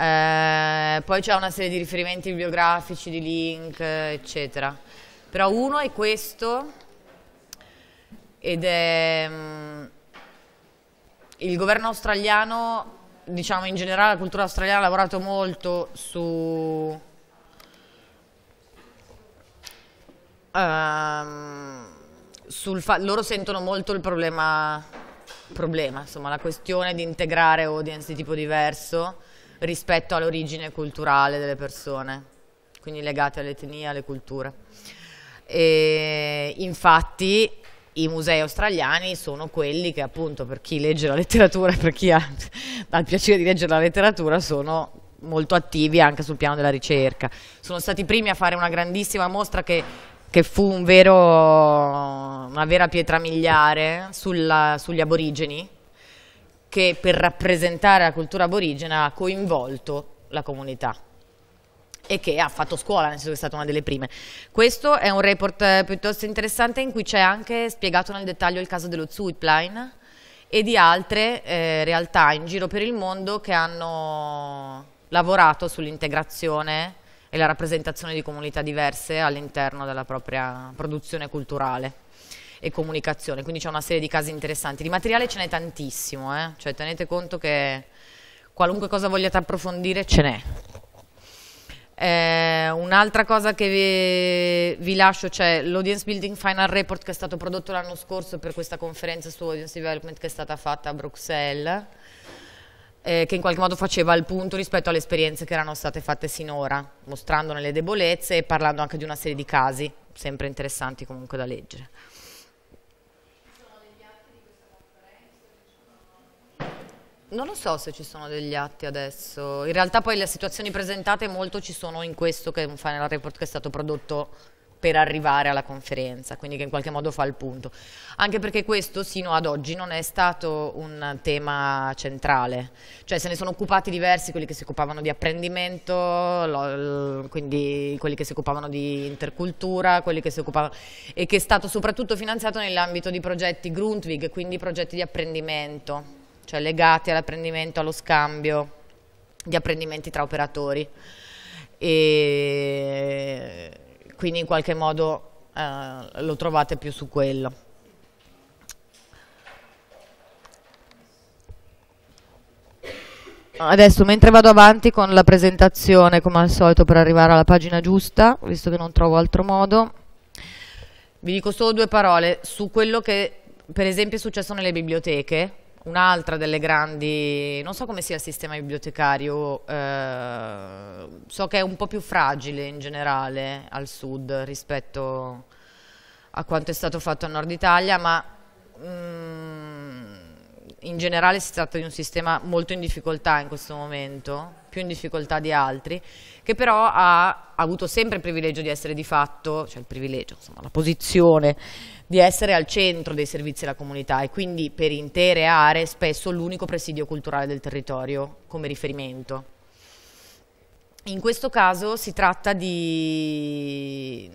Eh, poi c'è una serie di riferimenti bibliografici, di link, eccetera. Però uno è questo ed è mm, il governo australiano, diciamo in generale la cultura australiana ha lavorato molto su um, sul loro sentono molto il problema, problema, insomma la questione di integrare audience di tipo diverso rispetto all'origine culturale delle persone, quindi legate all'etnia, alle culture. E infatti i musei australiani sono quelli che appunto per chi legge la letteratura e per chi ha, ha il piacere di leggere la letteratura sono molto attivi anche sul piano della ricerca. Sono stati i primi a fare una grandissima mostra che, che fu un vero, una vera pietra miliare sulla, sugli aborigeni, che per rappresentare la cultura aborigena ha coinvolto la comunità e che ha fatto scuola, nel senso che è stata una delle prime. Questo è un report eh, piuttosto interessante in cui c'è anche spiegato nel dettaglio il caso dello Zuitplein e di altre eh, realtà in giro per il mondo che hanno lavorato sull'integrazione e la rappresentazione di comunità diverse all'interno della propria produzione culturale e comunicazione, quindi c'è una serie di casi interessanti. Di materiale ce n'è tantissimo, eh? cioè tenete conto che qualunque cosa vogliate approfondire ce n'è. Eh, un'altra cosa che vi, vi lascio c'è l'Audience Building Final Report che è stato prodotto l'anno scorso per questa conferenza su Audience Development che è stata fatta a Bruxelles, eh, che in qualche modo faceva il punto rispetto alle esperienze che erano state fatte sinora, mostrandone le debolezze e parlando anche di una serie di casi, sempre interessanti comunque da leggere. Non lo so se ci sono degli atti adesso, in realtà poi le situazioni presentate molto ci sono in questo che è un final report che è stato prodotto per arrivare alla conferenza, quindi che in qualche modo fa il punto. Anche perché questo sino ad oggi non è stato un tema centrale, cioè se ne sono occupati diversi, quelli che si occupavano di apprendimento, quindi quelli che si occupavano di intercultura, quelli che si occupavano e che è stato soprattutto finanziato nell'ambito di progetti Grundtvig, quindi progetti di apprendimento cioè legati all'apprendimento, allo scambio di apprendimenti tra operatori e quindi in qualche modo eh, lo trovate più su quello. Adesso mentre vado avanti con la presentazione come al solito per arrivare alla pagina giusta, visto che non trovo altro modo, vi dico solo due parole su quello che per esempio è successo nelle biblioteche un'altra delle grandi, non so come sia il sistema bibliotecario, eh, so che è un po' più fragile in generale al sud rispetto a quanto è stato fatto a nord Italia, ma mm, in generale si tratta di un sistema molto in difficoltà in questo momento, più in difficoltà di altri, che però ha, ha avuto sempre il privilegio di essere di fatto, cioè il privilegio, insomma la posizione di essere al centro dei servizi alla comunità e quindi per intere aree spesso l'unico presidio culturale del territorio come riferimento. In questo caso si tratta di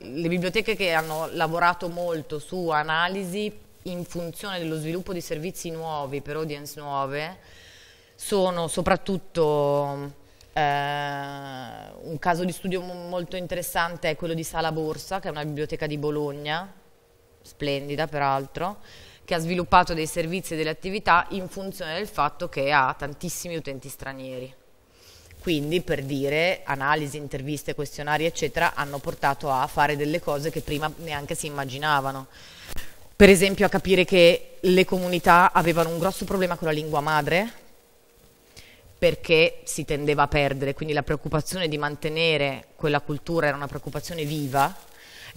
le biblioteche che hanno lavorato molto su analisi in funzione dello sviluppo di servizi nuovi per audience nuove sono soprattutto eh, un caso di studio molto interessante è quello di Sala Borsa che è una biblioteca di Bologna splendida peraltro, che ha sviluppato dei servizi e delle attività in funzione del fatto che ha tantissimi utenti stranieri. Quindi, per dire, analisi, interviste, questionari, eccetera, hanno portato a fare delle cose che prima neanche si immaginavano. Per esempio a capire che le comunità avevano un grosso problema con la lingua madre, perché si tendeva a perdere, quindi la preoccupazione di mantenere quella cultura era una preoccupazione viva,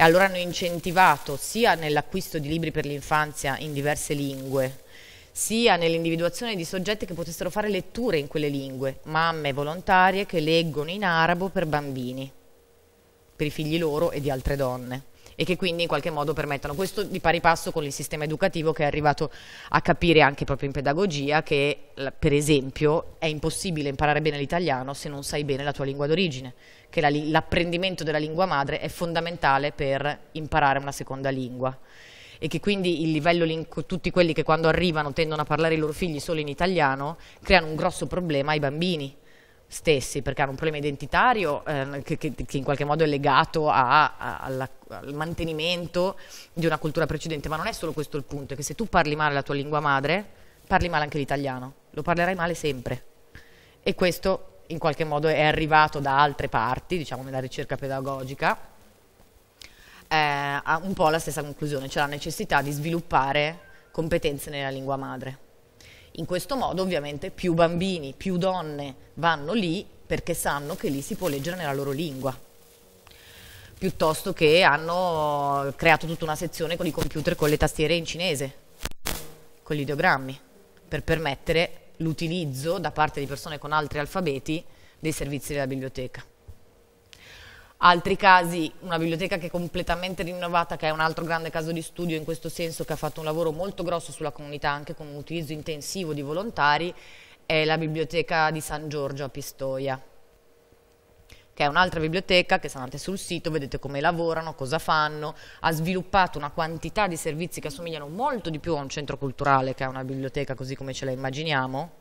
e allora hanno incentivato sia nell'acquisto di libri per l'infanzia in diverse lingue, sia nell'individuazione di soggetti che potessero fare letture in quelle lingue, mamme volontarie che leggono in arabo per bambini, per i figli loro e di altre donne e che quindi in qualche modo permettano questo di pari passo con il sistema educativo che è arrivato a capire anche proprio in pedagogia che per esempio è impossibile imparare bene l'italiano se non sai bene la tua lingua d'origine che l'apprendimento della lingua madre è fondamentale per imparare una seconda lingua e che quindi il livello tutti quelli che quando arrivano tendono a parlare i loro figli solo in italiano creano un grosso problema ai bambini stessi, perché hanno un problema identitario eh, che, che, che, in qualche modo è legato a, a, alla, al mantenimento di una cultura precedente, ma non è solo questo il punto, è che se tu parli male la tua lingua madre, parli male anche l'italiano, lo parlerai male sempre. E questo in qualche modo è arrivato da altre parti, diciamo nella ricerca pedagogica, eh, a un po' la stessa conclusione, cioè la necessità di sviluppare competenze nella lingua madre. In questo modo ovviamente più bambini, più donne vanno lì perché sanno che lì si può leggere nella loro lingua, piuttosto che hanno creato tutta una sezione con i computer con le tastiere in cinese, con gli ideogrammi, per permettere l'utilizzo da parte di persone con altri alfabeti dei servizi della biblioteca. Altri casi, una biblioteca che è completamente rinnovata, che è un altro grande caso di studio in questo senso, che ha fatto un lavoro molto grosso sulla comunità anche con un utilizzo intensivo di volontari, è la biblioteca di San Giorgio a Pistoia, che è un'altra biblioteca che se andate sul sito vedete come lavorano, cosa fanno, ha sviluppato una quantità di servizi che assomigliano molto di più a un centro culturale che a una biblioteca così come ce la immaginiamo,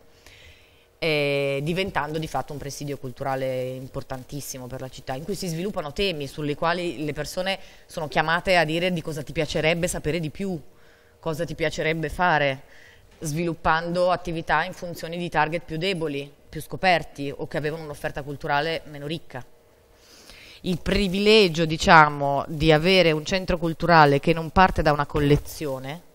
diventando di fatto un presidio culturale importantissimo per la città, in cui si sviluppano temi sulle quali le persone sono chiamate a dire di cosa ti piacerebbe sapere di più, cosa ti piacerebbe fare, sviluppando attività in funzione di target più deboli, più scoperti o che avevano un'offerta culturale meno ricca. Il privilegio, diciamo, di avere un centro culturale che non parte da una collezione,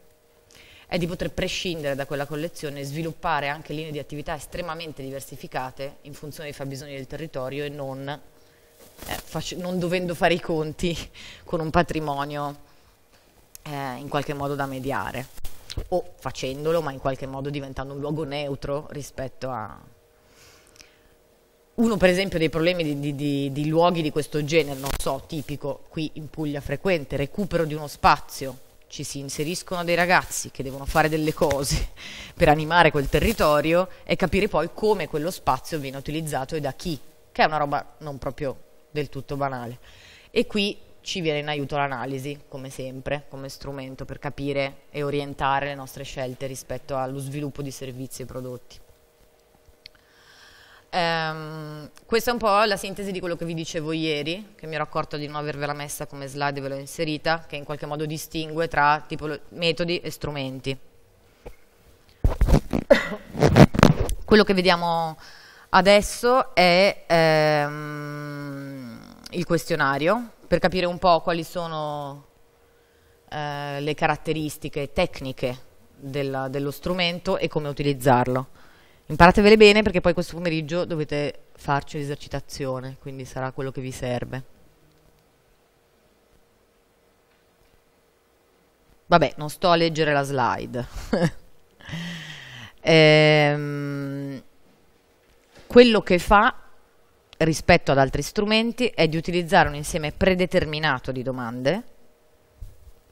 è di poter prescindere da quella collezione e sviluppare anche linee di attività estremamente diversificate in funzione dei fabbisogni del territorio e non, eh, non dovendo fare i conti con un patrimonio eh, in qualche modo da mediare o facendolo ma in qualche modo diventando un luogo neutro rispetto a... Uno per esempio dei problemi di, di, di, di luoghi di questo genere, non so, tipico qui in Puglia frequente, recupero di uno spazio ci si inseriscono dei ragazzi che devono fare delle cose per animare quel territorio e capire poi come quello spazio viene utilizzato e da chi, che è una roba non proprio del tutto banale. E qui ci viene in aiuto l'analisi, come sempre, come strumento per capire e orientare le nostre scelte rispetto allo sviluppo di servizi e prodotti. Um, questa è un po' la sintesi di quello che vi dicevo ieri, che mi ero accorta di non avervela messa come slide e ve l'ho inserita, che in qualche modo distingue tra metodi e strumenti. Quello che vediamo adesso è ehm, il questionario, per capire un po' quali sono eh, le caratteristiche tecniche della, dello strumento e come utilizzarlo. Imparatevele bene perché poi questo pomeriggio dovete farci l'esercitazione, quindi sarà quello che vi serve. Vabbè, non sto a leggere la slide. ehm, quello che fa rispetto ad altri strumenti è di utilizzare un insieme predeterminato di domande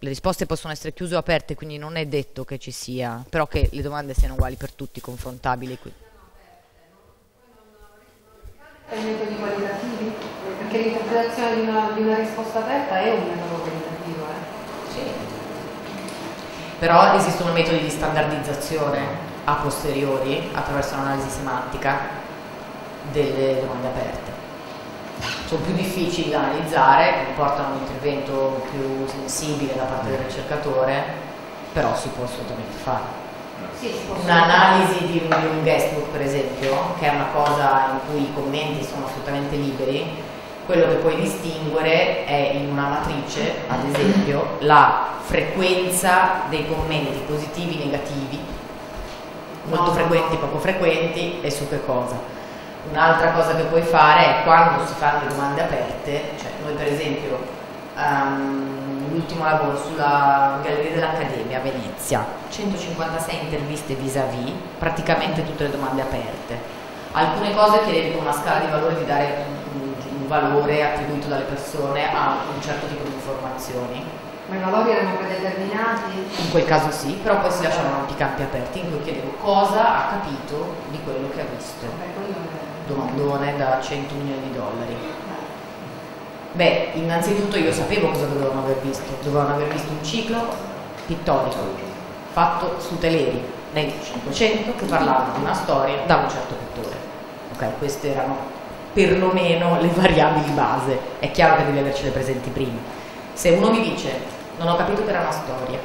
le risposte possono essere chiuse o aperte, quindi non è detto che ci sia, però che le domande siano uguali per tutti, confrontabili. Qui. I metodi qualitativi? Perché l'interpretazione di una, di una, risposta aperta è un metodo qualitativo. Eh? Sì. Però esistono metodi di standardizzazione a posteriori, attraverso l'analisi semantica, delle domande aperte. Sono più difficili da analizzare, comportano un intervento più sensibile da parte del ricercatore, però si può assolutamente fare. Sì, Un'analisi di, di, un guestbook per esempio, che è una cosa in cui i commenti sono assolutamente liberi, quello che puoi distinguere è in una matrice, ad esempio, la frequenza dei commenti positivi e negativi, molto frequenti, poco frequenti e su che cosa Un'altra cosa che puoi fare è quando si fanno le domande aperte, cioè noi per esempio um, l'ultimo lavoro sulla Galleria dell'Accademia a Venezia, 156 interviste vis-à-vis, praticamente tutte le domande aperte. Alcune cose chiedevi con una scala di valore di dare un, un valore attribuito dalle persone a un certo tipo di informazioni. Ma i valori erano predeterminati? In quel caso sì, però poi si lasciavano ampi campi aperti in cui chiedevo cosa ha capito di quello che ha visto. Okay, domandone da 100 milioni di dollari. Beh, innanzitutto io sapevo cosa dovevano aver visto, dovevano aver visto un ciclo pittorico fatto su teleri nel 500 che parlava di una storia da un certo pittore. Ok, queste erano perlomeno le variabili base. È chiaro che devi avercele presenti prima. Se uno mi dice non ho capito che era una storia,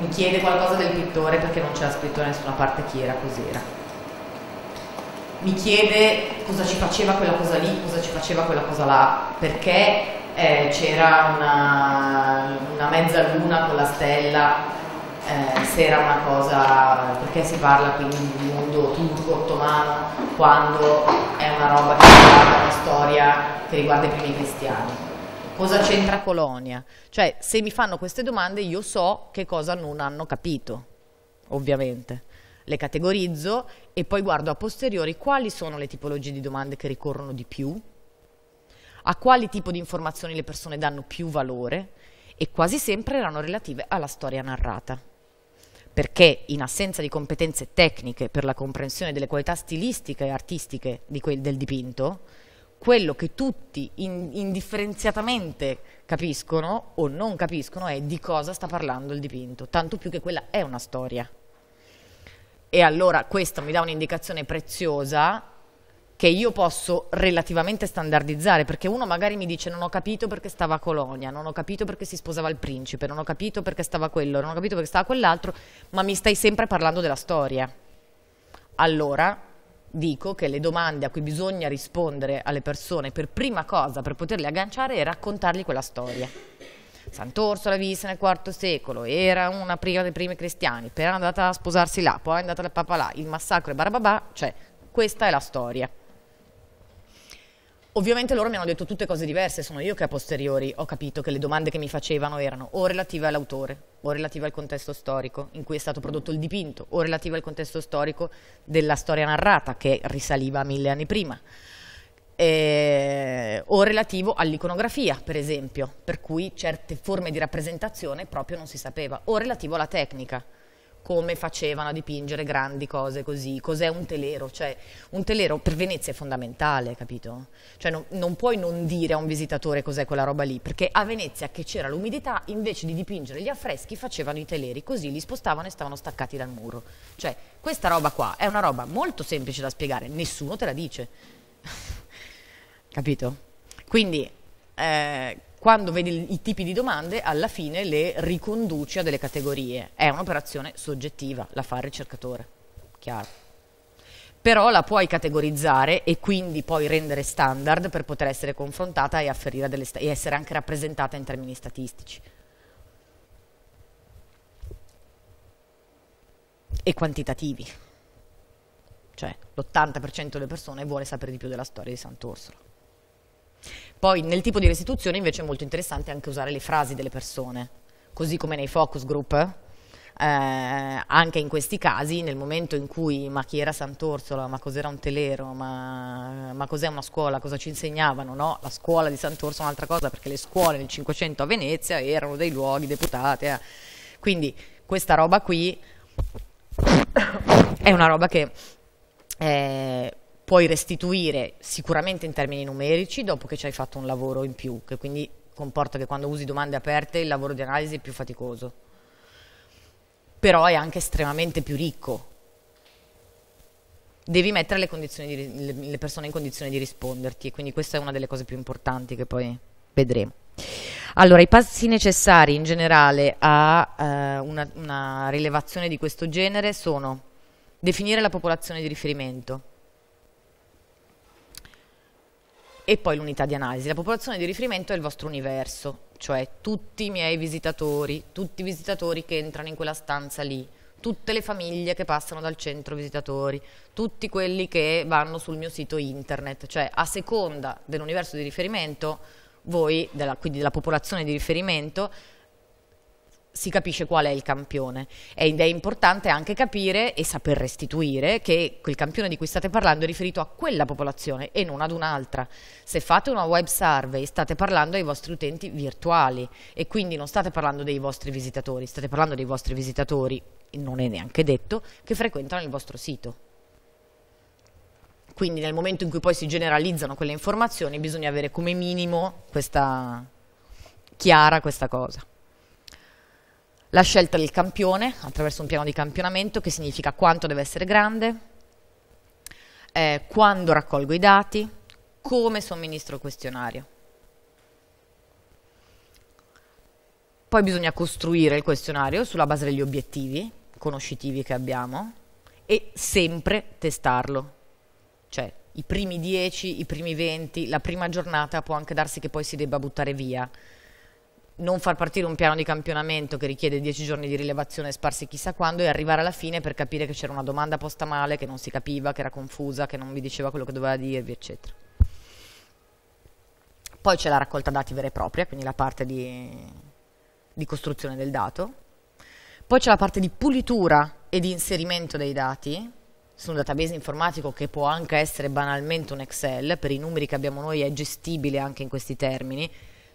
mi chiede qualcosa del pittore perché non c'era scritto da nessuna parte chi era, cos'era. Mi chiede cosa ci faceva quella cosa lì, cosa ci faceva quella cosa là, perché eh, c'era una, una mezza luna con la stella eh, se era una cosa, perché si parla quindi di un mondo turco, ottomano, quando è una roba che riguarda una storia che riguarda i primi cristiani. Cosa c'entra Colonia? Cioè, se mi fanno queste domande io so che cosa non hanno capito, ovviamente. Le categorizzo e poi guardo a posteriori quali sono le tipologie di domande che ricorrono di più, a quali tipo di informazioni le persone danno più valore e quasi sempre erano relative alla storia narrata perché in assenza di competenze tecniche per la comprensione delle qualità stilistiche e artistiche di del dipinto, quello che tutti in, indifferenziatamente capiscono o non capiscono è di cosa sta parlando il dipinto, tanto più che quella è una storia. E allora questo mi dà un'indicazione preziosa che io posso relativamente standardizzare, perché uno magari mi dice non ho capito perché stava a Colonia, non ho capito perché si sposava il principe, non ho capito perché stava quello, non ho capito perché stava quell'altro, ma mi stai sempre parlando della storia. Allora dico che le domande a cui bisogna rispondere alle persone per prima cosa, per poterle agganciare, è raccontargli quella storia. Sant'Orso l'ha vista nel IV secolo, era una prima dei primi cristiani, poi è andata a sposarsi là, poi è andata al Papa là, il massacro e barababà, cioè questa è la storia. Ovviamente loro mi hanno detto tutte cose diverse, sono io che a posteriori ho capito che le domande che mi facevano erano o relative all'autore, o relative al contesto storico in cui è stato prodotto il dipinto, o relative al contesto storico della storia narrata che risaliva mille anni prima, eh, o relativo all'iconografia, per esempio, per cui certe forme di rappresentazione proprio non si sapeva, o relativo alla tecnica come facevano a dipingere grandi cose così, cos'è un telero, cioè un telero per Venezia è fondamentale, capito? Cioè no, non puoi non dire a un visitatore cos'è quella roba lì, perché a Venezia che c'era l'umidità, invece di dipingere gli affreschi facevano i teleri, così li spostavano e stavano staccati dal muro. Cioè questa roba qua è una roba molto semplice da spiegare, nessuno te la dice, capito? Quindi... Eh, quando vedi i tipi di domande, alla fine le riconduci a delle categorie. È un'operazione soggettiva, la fa il ricercatore, chiaro. Però la puoi categorizzare e quindi poi rendere standard per poter essere confrontata e, e essere anche rappresentata in termini statistici. E quantitativi. Cioè l'80% delle persone vuole sapere di più della storia di Sant'Orsola. Poi nel tipo di restituzione invece è molto interessante anche usare le frasi delle persone, così come nei focus group, eh, anche in questi casi, nel momento in cui ma chi era Sant'Orsola, ma cos'era un telero, ma, ma cos'è una scuola, cosa ci insegnavano, no? La scuola di Sant'Orsola è un'altra cosa perché le scuole nel Cinquecento a Venezia erano dei luoghi deputati, eh. quindi questa roba qui è una roba che eh, puoi restituire sicuramente in termini numerici dopo che ci hai fatto un lavoro in più, che quindi comporta che quando usi domande aperte il lavoro di analisi è più faticoso. Però è anche estremamente più ricco. Devi mettere le, di, le persone in condizione di risponderti e quindi questa è una delle cose più importanti che poi vedremo. Allora, i passi necessari in generale a eh, una, una rilevazione di questo genere sono definire la popolazione di riferimento, e poi l'unità di analisi. La popolazione di riferimento è il vostro universo, cioè tutti i miei visitatori, tutti i visitatori che entrano in quella stanza lì, tutte le famiglie che passano dal centro visitatori, tutti quelli che vanno sul mio sito internet, cioè a seconda dell'universo di riferimento, voi, della, quindi della popolazione di riferimento, si capisce qual è il campione ed è importante anche capire e saper restituire che quel campione di cui state parlando è riferito a quella popolazione e non ad un'altra. Se fate una web survey state parlando ai vostri utenti virtuali e quindi non state parlando dei vostri visitatori, state parlando dei vostri visitatori, non è neanche detto, che frequentano il vostro sito. Quindi nel momento in cui poi si generalizzano quelle informazioni bisogna avere come minimo questa chiara questa cosa. La scelta del campione attraverso un piano di campionamento che significa quanto deve essere grande, eh, quando raccolgo i dati, come somministro il questionario. Poi bisogna costruire il questionario sulla base degli obiettivi conoscitivi che abbiamo e sempre testarlo. Cioè, i primi 10, i primi 20, la prima giornata può anche darsi che poi si debba buttare via. Non far partire un piano di campionamento che richiede 10 giorni di rilevazione sparsi chissà quando e arrivare alla fine per capire che c'era una domanda posta male, che non si capiva, che era confusa, che non vi diceva quello che doveva dirvi, eccetera. Poi c'è la raccolta dati vera e propria, quindi la parte di, di costruzione del dato. Poi c'è la parte di pulitura e di inserimento dei dati, su un database informatico che può anche essere banalmente un Excel, per i numeri che abbiamo noi è gestibile anche in questi termini.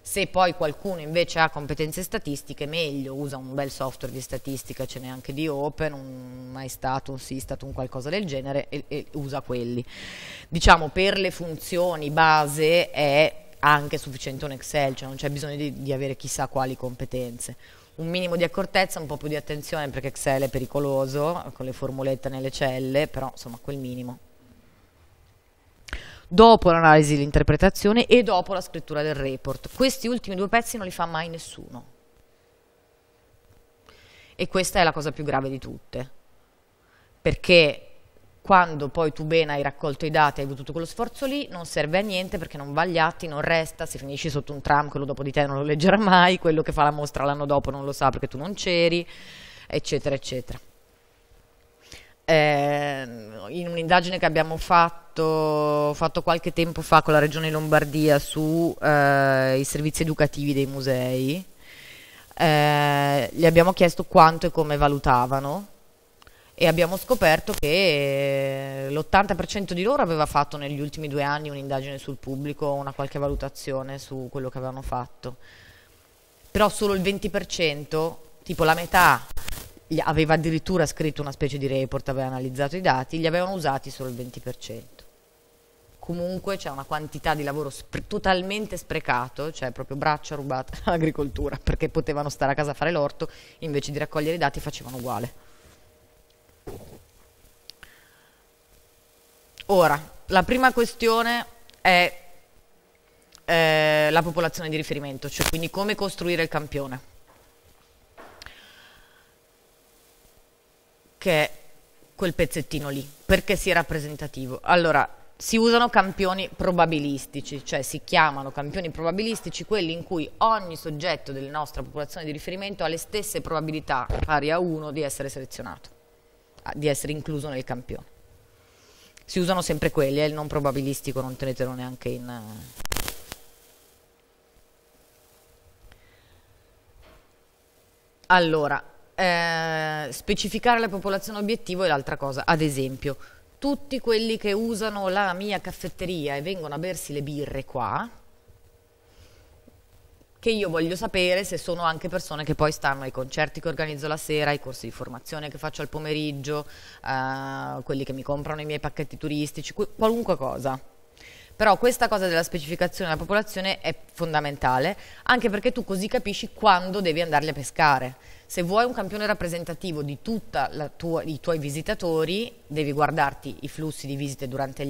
Se poi qualcuno invece ha competenze statistiche, meglio, usa un bel software di statistica, ce n'è anche di Open, un MyStat, un Sistat, un qualcosa del genere, e, e usa quelli. Diciamo, per le funzioni base è anche sufficiente un Excel, cioè non c'è bisogno di, di avere chissà quali competenze un minimo di accortezza, un po' più di attenzione perché Excel è pericoloso con le formulette nelle celle, però insomma quel minimo. Dopo l'analisi, l'interpretazione e dopo la scrittura del report. Questi ultimi due pezzi non li fa mai nessuno. E questa è la cosa più grave di tutte, perché quando poi tu bene hai raccolto i dati, hai avuto tutto quello sforzo lì, non serve a niente perché non va agli atti, non resta, se finisci sotto un tram quello dopo di te non lo leggerà mai, quello che fa la mostra l'anno dopo non lo sa perché tu non c'eri, eccetera, eccetera. Eh, in un'indagine che abbiamo fatto, fatto, qualche tempo fa con la Regione Lombardia sui eh, servizi educativi dei musei, eh, gli abbiamo chiesto quanto e come valutavano e abbiamo scoperto che l'80% di loro aveva fatto negli ultimi due anni un'indagine sul pubblico, una qualche valutazione su quello che avevano fatto. Però solo il 20%, tipo la metà, aveva addirittura scritto una specie di report, aveva analizzato i dati, li avevano usati solo il 20%. Comunque c'è una quantità di lavoro spre totalmente sprecato, cioè proprio braccia rubate all'agricoltura, perché potevano stare a casa a fare l'orto, invece di raccogliere i dati facevano uguale. Ora, la prima questione è eh, la popolazione di riferimento, cioè quindi come costruire il campione. Che è quel pezzettino lì, perché sia rappresentativo. Allora, si usano campioni probabilistici, cioè si chiamano campioni probabilistici quelli in cui ogni soggetto della nostra popolazione di riferimento ha le stesse probabilità, pari a 1, di essere selezionato, di essere incluso nel campione si usano sempre quelli, eh, il non probabilistico non tenetelo neanche in... Eh. Allora, eh, specificare la popolazione obiettivo è l'altra cosa, ad esempio, tutti quelli che usano la mia caffetteria e vengono a bersi le birre qua, che io voglio sapere se sono anche persone che poi stanno ai concerti che organizzo la sera, ai corsi di formazione che faccio al pomeriggio, uh, quelli che mi comprano i miei pacchetti turistici, qualunque cosa. Però questa cosa della specificazione della popolazione è fondamentale, anche perché tu così capisci quando devi andarli a pescare. Se vuoi un campione rappresentativo di tutti i tuoi visitatori, devi guardarti i flussi di visite durante,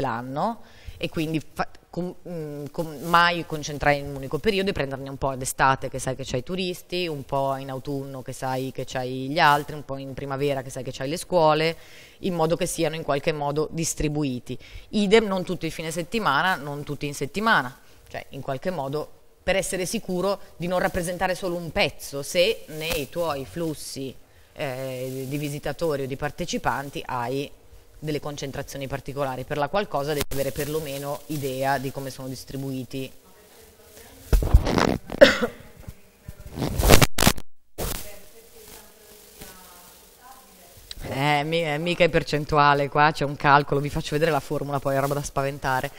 l'anno e quindi fa, com, mm, com, mai concentrare in un unico periodo e prenderne un po' d'estate che sai che c'hai i turisti, un po' in autunno che sai che c'hai gli altri, un po' in primavera che sai che c'hai le scuole, in modo che siano in qualche modo distribuiti. Idem non tutti i fine settimana, non tutti in settimana, cioè in qualche modo per essere sicuro di non rappresentare solo un pezzo se nei tuoi flussi eh, di visitatori o di partecipanti hai delle concentrazioni particolari, per la qualcosa devi avere perlomeno idea di come sono distribuiti. Eh, mica è percentuale qua, c'è un calcolo, vi faccio vedere la formula poi, è roba da spaventare.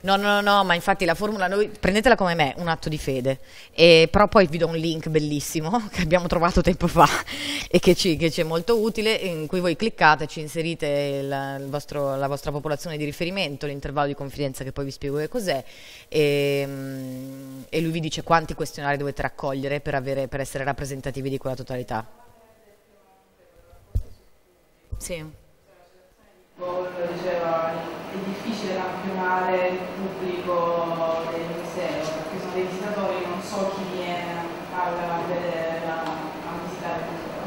No, no, no, ma infatti la formula, noi, prendetela come me, un atto di fede, e, però poi vi do un link bellissimo che abbiamo trovato tempo fa e che ci, che ci è molto utile, in cui voi cliccate, ci inserite il, il vostro, la vostra popolazione di riferimento, l'intervallo di confidenza che poi vi spiego che cos'è, e, mm, e, lui vi dice quanti questionari dovete raccogliere per, avere, per essere rappresentativi di quella totalità. Sì. Lo diceva, è difficile campionare il pubblico del museo perché sono dei visitatori, non so chi viene a, vedere, a, a visitare il museo.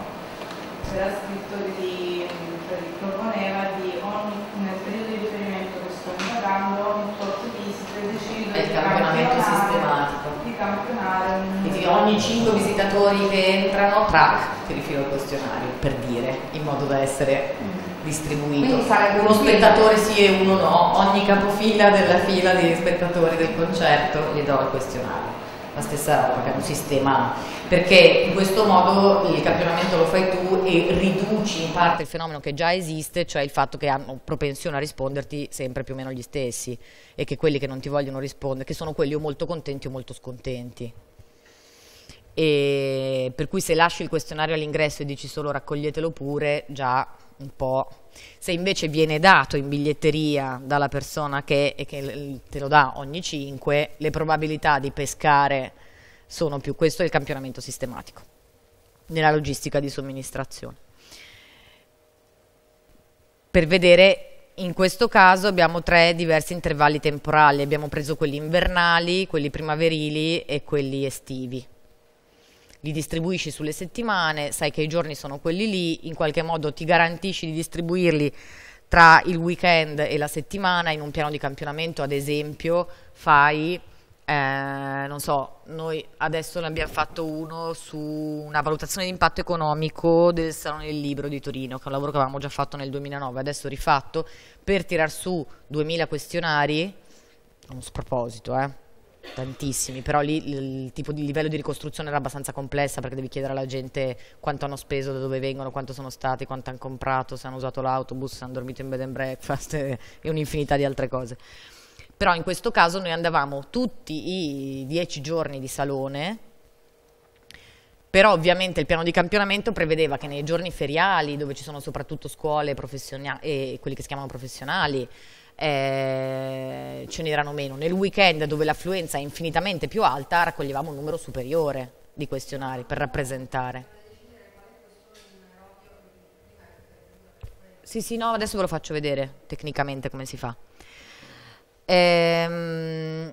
C'era scritto di, cioè, proponeva di ogni, nel periodo di riferimento che sto indagando, ogni tot visite decido il campionamento sistematico. Di campionare. Quindi ogni 5 visitatori che entrano, track, ti rifilo al questionario, per dire, in modo da essere... Distribuito. Uno spettatore sì e uno no, ogni capofila della fila di spettatori del concerto gli do il questionario. La stessa roba, che è un sistema, perché in questo modo il campionamento lo fai tu e riduci in parte il fenomeno che già esiste, cioè il fatto che hanno propensione a risponderti sempre più o meno gli stessi e che quelli che non ti vogliono rispondere, che sono quelli o molto contenti o molto scontenti. E per cui se lasci il questionario all'ingresso e dici solo raccoglietelo pure, già un po'. Se invece viene dato in biglietteria dalla persona che, che te lo dà ogni 5, le probabilità di pescare sono più. Questo è il campionamento sistematico nella logistica di somministrazione. Per vedere in questo caso abbiamo tre diversi intervalli temporali, abbiamo preso quelli invernali, quelli primaverili e quelli estivi li distribuisci sulle settimane, sai che i giorni sono quelli lì, in qualche modo ti garantisci di distribuirli tra il weekend e la settimana, in un piano di campionamento ad esempio fai, eh, non so, noi adesso ne abbiamo fatto uno su una valutazione di impatto economico del Salone del Libro di Torino, che è un lavoro che avevamo già fatto nel 2009, adesso rifatto, per tirar su 2000 questionari, uno sproposito, eh, tantissimi, però lì il tipo di livello di ricostruzione era abbastanza complessa perché devi chiedere alla gente quanto hanno speso, da dove vengono, quanto sono stati, quanto hanno comprato, se hanno usato l'autobus, se hanno dormito in bed and breakfast e, un'infinità di altre cose. Però in questo caso noi andavamo tutti i dieci giorni di salone, però ovviamente il piano di campionamento prevedeva che nei giorni feriali, dove ci sono soprattutto scuole e quelli che si chiamano professionali, eh, ce n'erano meno. Nel weekend dove l'affluenza è infinitamente più alta raccoglievamo un numero superiore di questionari per rappresentare. Sì, sì, no, adesso ve lo faccio vedere tecnicamente come si fa. Ehm,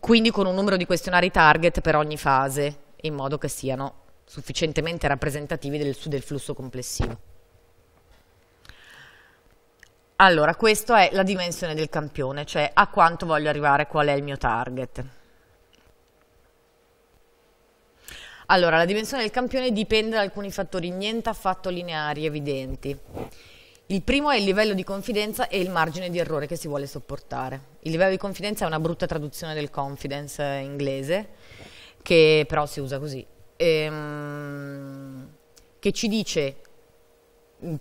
quindi con un numero di questionari target per ogni fase, in modo che siano sufficientemente rappresentativi del, del flusso complessivo. Allora, questa è la dimensione del campione, cioè a quanto voglio arrivare, qual è il mio target. Allora, la dimensione del campione dipende da alcuni fattori niente affatto lineari evidenti. Il primo è il livello di confidenza e il margine di errore che si vuole sopportare. Il livello di confidenza è una brutta traduzione del confidence inglese, che però si usa così, ehm, che ci dice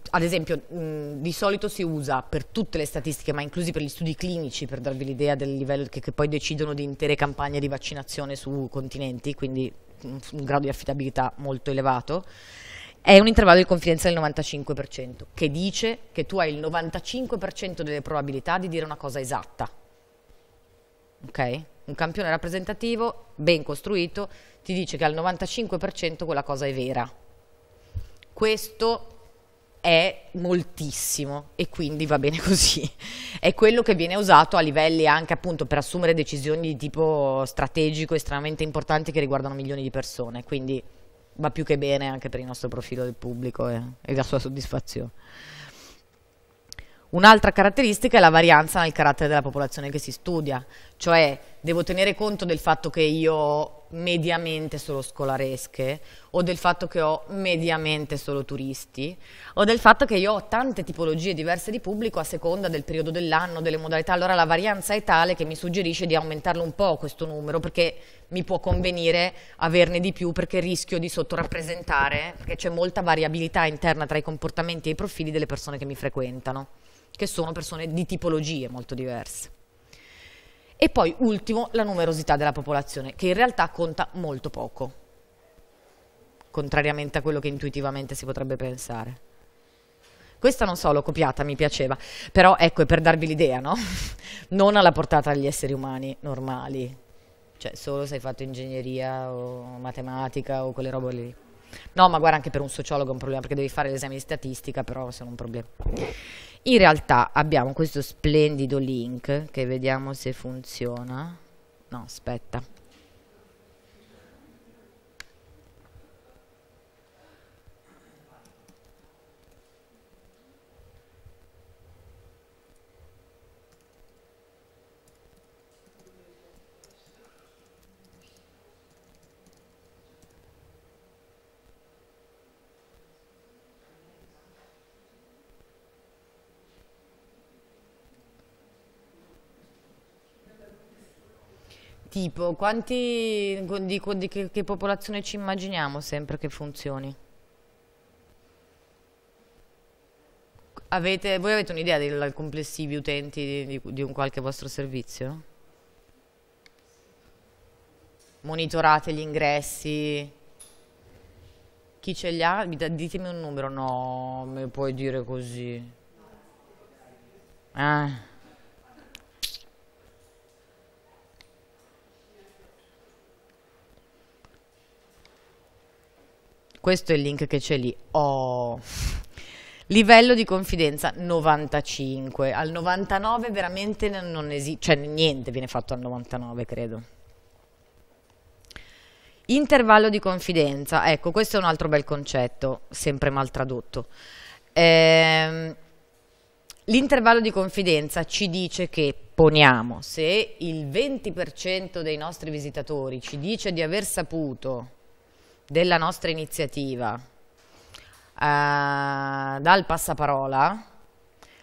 ad esempio mh, di solito si usa per tutte le statistiche ma inclusi per gli studi clinici per darvi l'idea del livello che, che, poi decidono di intere campagne di vaccinazione su continenti quindi un, un grado di affidabilità molto elevato. È un intervallo di confidenza del 95% che dice che tu hai il 95% delle probabilità di dire una cosa esatta. Ok? un campione rappresentativo ben costruito ti dice che al 95% quella cosa è vera. Questo è moltissimo e quindi va bene così. È quello che viene usato a livelli anche appunto per assumere decisioni di tipo strategico estremamente importanti che riguardano milioni di persone, quindi va più che bene anche per il nostro profilo del pubblico e, e la sua soddisfazione. Un'altra caratteristica è la varianza nel carattere della popolazione che si studia, cioè devo tenere conto del fatto che io mediamente solo scolaresche o del fatto che ho mediamente solo turisti o del fatto che io ho tante tipologie diverse di pubblico a seconda del periodo dell'anno, delle modalità. Allora la varianza è tale che mi suggerisce di aumentarlo un po' questo numero perché mi può convenire averne di più perché rischio di sottorappresentare, perché c'è molta variabilità interna tra i comportamenti e i profili delle persone che mi frequentano che sono persone di tipologie molto diverse. E poi, ultimo, la numerosità della popolazione, che in realtà conta molto poco, contrariamente a quello che intuitivamente si potrebbe pensare. Questa non so, l'ho copiata, mi piaceva, però ecco, è per darvi l'idea, no? non alla portata degli esseri umani normali, cioè solo se hai fatto ingegneria o matematica o quelle robe lì. No, ma guarda, anche per un sociologo è un problema, perché devi fare l'esame di statistica, però sono un problema. In realtà abbiamo questo splendido link che vediamo se funziona. No, aspetta. Tipo, quanti, di, di che, che popolazione ci immaginiamo sempre che funzioni? Avete, voi avete un'idea dei complessivi utenti di, di, un qualche vostro servizio? Monitorate gli ingressi? Chi ce li ha? Ditemi un numero. No, mi puoi dire così. Ah. Questo è il link che c'è lì. Oh. Livello di confidenza 95. Al 99 veramente non esiste, cioè niente viene fatto al 99, credo. Intervallo di confidenza, ecco, questo è un altro bel concetto, sempre mal tradotto. Ehm, L'intervallo di confidenza ci dice che, poniamo, se il 20% dei nostri visitatori ci dice di aver saputo della nostra iniziativa eh, dal passaparola,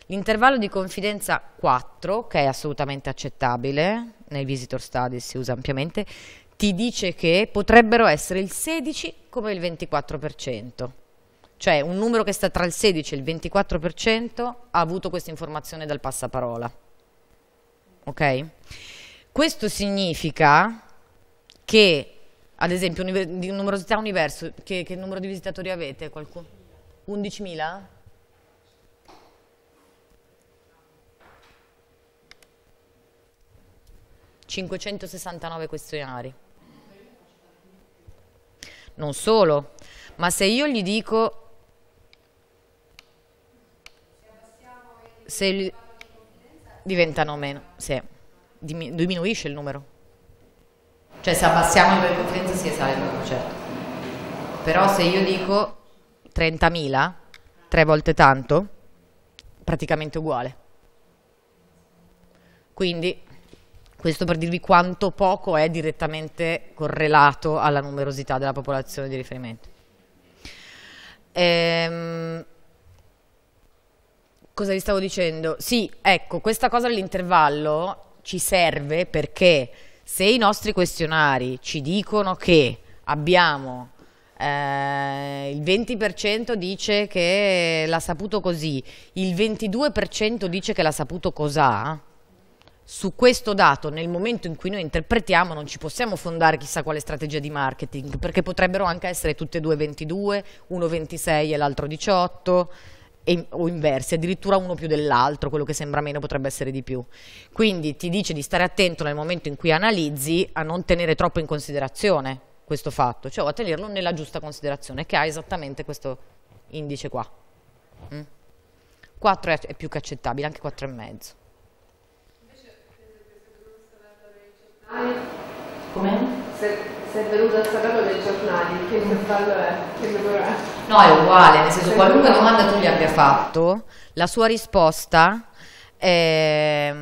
l'intervallo di confidenza 4, che è assolutamente accettabile, nei visitor studies si usa ampiamente, ti dice che potrebbero essere il 16 come il 24%. Cioè un numero che sta tra il 16 e il 24% ha avuto questa informazione dal passaparola. Ok? Questo significa che ad esempio, di numerosità universo, che, che, numero di visitatori avete? 11.000? ...569 questionari. Non solo, ma se io gli dico... Se gli, diventano meno, sì, diminuisce il numero. Cioè se abbassiamo di confidenza si sale il numero, certo. Però se io dico 30.000, tre volte tanto, praticamente uguale. Quindi questo per dirvi quanto poco è direttamente correlato alla numerosità della popolazione di riferimento. Ehm, cosa vi stavo dicendo? Sì, ecco, questa cosa dell'intervallo ci serve perché se i nostri questionari ci dicono che abbiamo eh, il 20% dice che l'ha saputo così, il 22% dice che l'ha saputo cos'ha, su questo dato nel momento in cui noi interpretiamo non ci possiamo fondare chissà quale strategia di marketing perché potrebbero anche essere tutte e due 22, uno 26 e l'altro 18 e, o inversi, addirittura uno più dell'altro, quello che sembra meno potrebbe essere di più. Quindi ti dice di stare attento nel momento in cui analizzi a non tenere troppo in considerazione questo fatto, cioè a tenerlo nella giusta considerazione, che ha esattamente questo indice qua. Mm? 4 è, è più che accettabile, anche 4,5. Invece, come? Se, se è venuto a saperlo dai giornali, che intervallo è? Che numero è? No, è uguale, nel senso qualunque domanda tu gli abbia fatto, la sua risposta è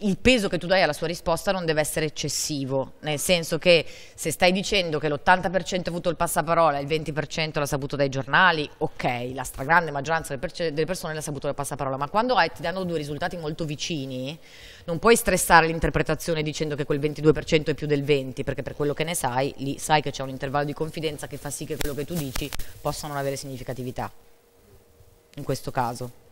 il peso che tu dai alla sua risposta non deve essere eccessivo, nel senso che se stai dicendo che l'80% ha avuto il passaparola e il 20% l'ha saputo dai giornali, ok, la stragrande maggioranza delle persone l'ha saputo dal passaparola, ma quando hai, ti danno due risultati molto vicini, non puoi stressare l'interpretazione dicendo che quel 22% è più del 20%, perché per quello che ne sai, lì sai che c'è un intervallo di confidenza che fa sì che quello che tu dici possa non avere significatività, in questo caso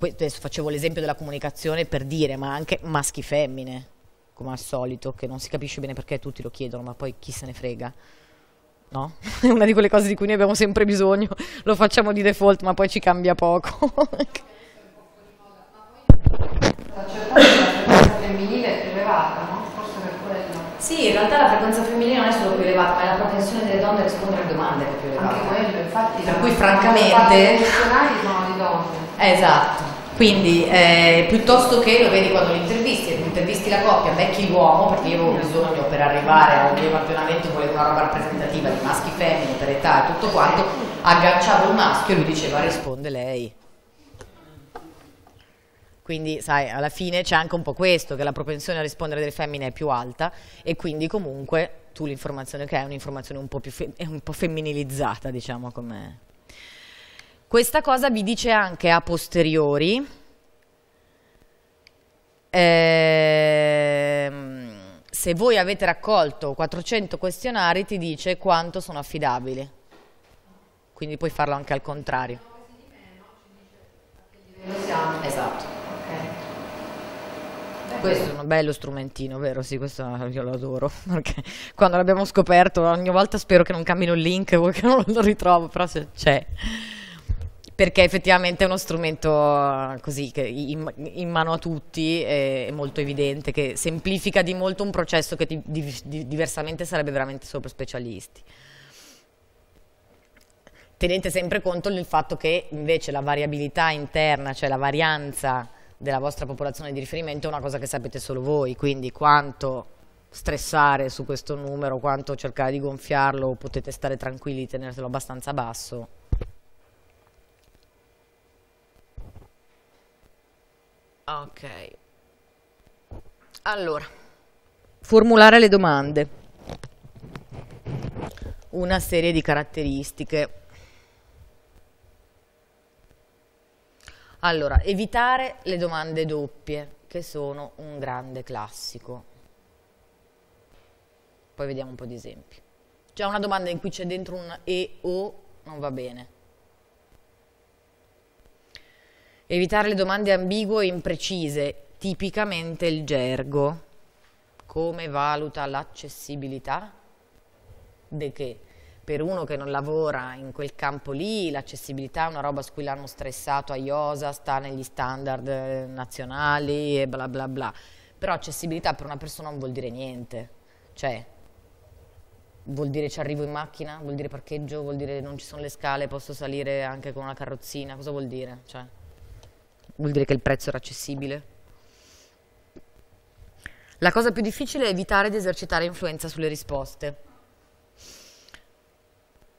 adesso facevo l'esempio della comunicazione per dire, ma anche maschi femmine, come al solito, che non si capisce bene perché tutti lo chiedono, ma poi chi se ne frega. No? È una di quelle cose di cui noi abbiamo sempre bisogno, lo facciamo di default, ma poi ci cambia poco. La femminile è elevata, no? Forse per quello. Sì, in realtà la frequenza femminile non è solo più elevata, ma è la propensione delle donne a rispondere alle domande che è più elevata. Anche quello, infatti. Per cui, francamente- dei funzionari sono di donne. Eh, Esatto. Quindi eh, piuttosto che lo vedi quando li intervisti, intervisti la coppia, becchi l'uomo, perché io avevo bisogno per arrivare al mio campionamento, volevo una roba rappresentativa di maschi femmini per età e tutto quanto, agganciavo il maschio e lui diceva risponde lei. Quindi, sai, alla fine c'è anche un po' questo, che la propensione a rispondere delle femmine è più alta e quindi comunque tu l'informazione che hai è un'informazione un un po' femminilizzata, diciamo come... Questa cosa vi dice anche a posteriori, ehm, se voi avete raccolto 400 questionari ti dice quanto sono affidabili. Quindi puoi farlo anche al contrario. Esatto. Questo è un bello strumentino, vero? Sì, questo io lo adoro, perché quando l'abbiamo scoperto ogni volta spero che non cambino il link o che non lo ritrovo, però se c'è. Perché effettivamente è uno strumento eh, così, che in, in mano a tutti, è, molto evidente, che semplifica di molto un processo che di- di- di- diversamente sarebbe veramente solo per specialisti. Tenete sempre conto del fatto che invece la variabilità interna, cioè la varianza della vostra popolazione di riferimento è una cosa che sapete solo voi, quindi quanto stressare su questo numero, quanto cercare di gonfiarlo, potete stare tranquilli, tenertelo abbastanza basso. Ok. Allora, formulare le domande. Una serie di caratteristiche. Allora, evitare le domande doppie, che sono un grande classico. Poi vediamo un po' di esempi. Già una domanda in cui c'è dentro un e o non va bene. Evitare le domande ambigue e imprecise, tipicamente il gergo. Come valuta l'accessibilità? De che? Per uno che non lavora in quel campo lì, l'accessibilità è una roba su cui l'hanno stressato a IOSA, sta negli standard eh, nazionali e bla bla bla. Però accessibilità per una persona non vuol dire niente. Cioè, vuol dire ci arrivo in macchina, vuol dire parcheggio, vuol dire non ci sono le scale, posso salire anche con una carrozzina, cosa vuol dire? Cioè, vuol dire che il prezzo era accessibile? La cosa più difficile è evitare di esercitare influenza sulle risposte.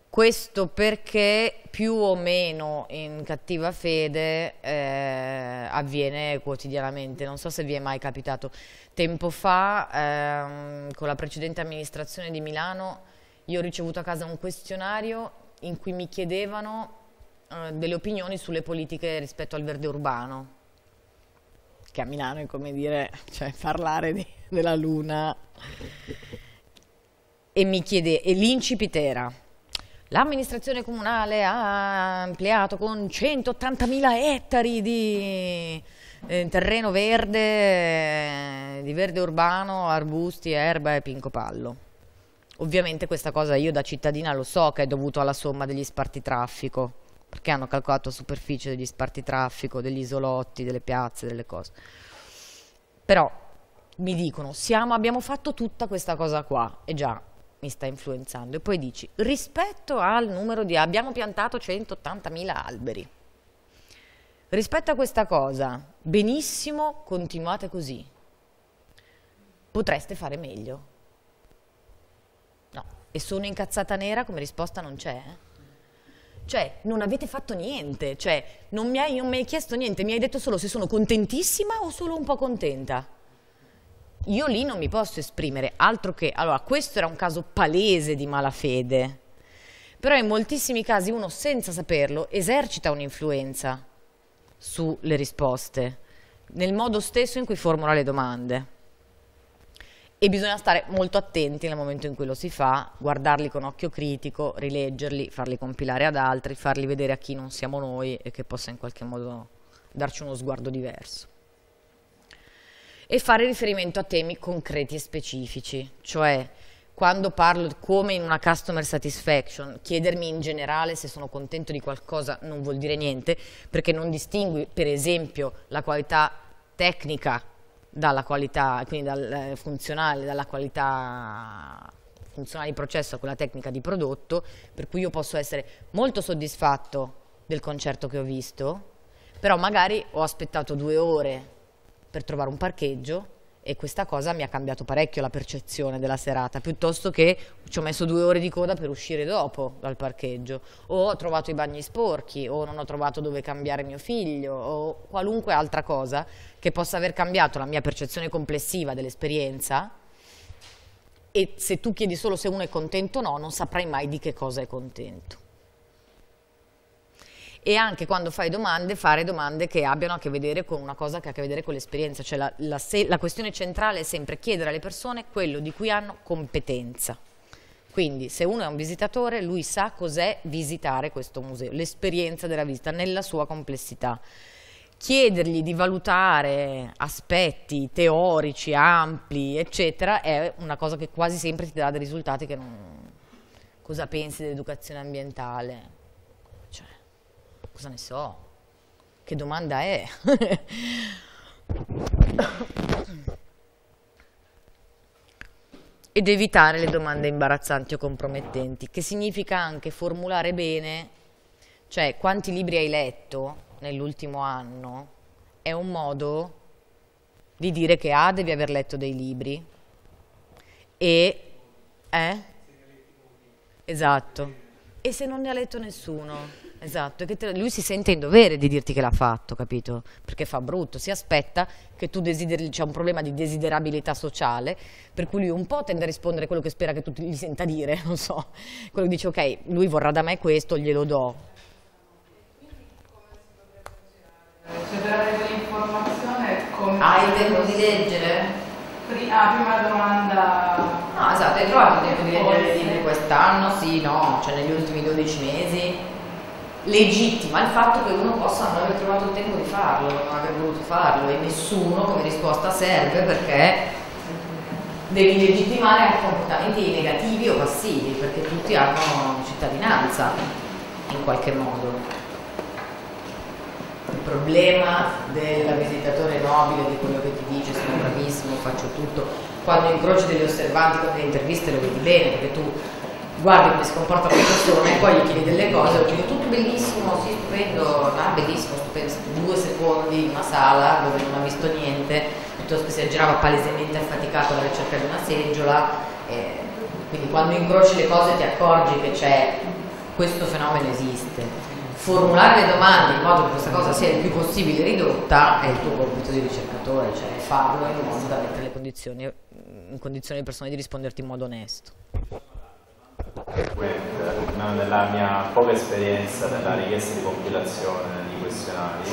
Questo perché più o meno in cattiva fede eh, avviene quotidianamente. Non so se vi è mai capitato. Tempo fa, ehm, con la precedente amministrazione di Milano, io ho ricevuto a casa un questionario in cui mi chiedevano eh, delle opinioni sulle politiche rispetto al verde urbano che a Milano è come dire, cioè parlare di- della luna. E mi chiede, e l'incipit era, l'amministrazione comunale ha ampliato con 180.000 ettari di eh, terreno verde, eh, di verde urbano, arbusti, erba e pincopallo. Ovviamente questa cosa io da cittadina lo so che è dovuto alla somma degli spartitraffico, perché hanno calcolato la superficie degli spartitraffico, degli isolotti, delle piazze, delle cose. Però mi dicono, siamo, abbiamo fatto tutta questa cosa qua, e già mi sta influenzando. E poi dici, rispetto al numero di... abbiamo piantato 180.000 alberi. Rispetto a questa cosa, benissimo, continuate così. Potreste fare meglio. No, e sono incazzata nera come risposta non c'è. eh? Cioè, non avete fatto niente, cioè, non mi, hai, non mi hai chiesto niente, mi hai detto solo se sono contentissima o solo un po' contenta. Io lì non mi posso esprimere, altro che... Allora, questo era un caso palese di malafede, però in moltissimi casi uno senza saperlo esercita un'influenza sulle risposte, nel modo stesso in cui formula le domande. E bisogna stare molto attenti nel momento in cui lo si fa, guardarli con occhio critico, rileggerli, farli compilare ad altri, farli vedere a chi non siamo noi e che possa in qualche modo darci uno sguardo diverso. E fare riferimento a temi concreti e specifici, cioè quando parlo come in una customer satisfaction, chiedermi in generale se sono contento di qualcosa non vuol dire niente, perché non distingui per esempio la qualità tecnica dalla qualità, quindi dal eh, funzionale, dalla qualità funzionale di processo a quella tecnica di prodotto, per cui io posso essere molto soddisfatto del concerto che ho visto, però magari ho aspettato due ore per trovare un parcheggio e questa cosa mi ha cambiato parecchio la percezione della serata, piuttosto che ci ho messo due ore di coda per uscire dopo dal parcheggio, o ho trovato i bagni sporchi, o non ho trovato dove cambiare mio figlio, o qualunque altra cosa che possa aver cambiato la mia percezione complessiva dell'esperienza. E se tu chiedi solo se uno è contento o no, non saprai mai di che cosa è contento e anche quando fai domande, fare domande che abbiano a che vedere con una cosa che ha a che vedere con l'esperienza, cioè la, la, se, la questione centrale è sempre chiedere alle persone quello di cui hanno competenza. Quindi se uno è un visitatore, lui sa cos'è visitare questo museo, l'esperienza della visita nella sua complessità. Chiedergli di valutare aspetti teorici, ampli, eccetera, è una cosa che quasi sempre ti dà dei risultati che non... Cosa pensi dell'educazione ambientale? Cosa ne so? Che domanda è? Ed evitare le domande imbarazzanti o compromettenti, che significa anche formulare bene, cioè quanti libri hai letto nell'ultimo anno, è un modo di dire che A devi aver letto dei libri e... Eh? Esatto. E se non ne ha letto nessuno? Esatto, te, lui si sente in dovere di dirti che l'ha fatto, capito? Perché fa brutto, si aspetta che tu desideri, c'è un problema di desiderabilità sociale, per cui lui un po' tende a rispondere quello che spera che tu gli senta dire, non so, quello che dice ok, lui vorrà da me questo, glielo do. Cioè per avere l'informazione come... Hai tempo di leggere? Ah, prima domanda... No, esatto, hai trovato tempo di leggere i libri quest'anno? Sì, no, cioè negli ultimi 12 mesi? Legittima il fatto che uno possa non aver trovato il tempo di farlo, non aver voluto farlo e nessuno come risposta serve perché devi legittimare anche comportamenti negativi o passivi perché tutti hanno cittadinanza in qualche modo. Il problema del visitatore nobile, di quello che ti dice sono bravissimo, faccio tutto, quando incroci degli osservanti con le interviste lo vedi bene perché tu guardi come si comportano le persone, poi gli chiedi delle cose, dico tutto bellissimo, sì, stupendo, ah, bellissimo, stupendo, due secondi in una sala dove non ha visto niente, piuttosto che si aggirava palesemente affaticato alla ricerca di una seggiola, eh, quindi quando incroci le cose ti accorgi che c'è questo fenomeno esiste. Formulare le domande in modo che questa cosa sia il più possibile ridotta è il tuo compito di ricercatore, cioè farlo in modo da mettere le condizioni, in condizione le persone di risponderti in modo onesto nella mia poca esperienza nella richiesta di compilazione di questionari,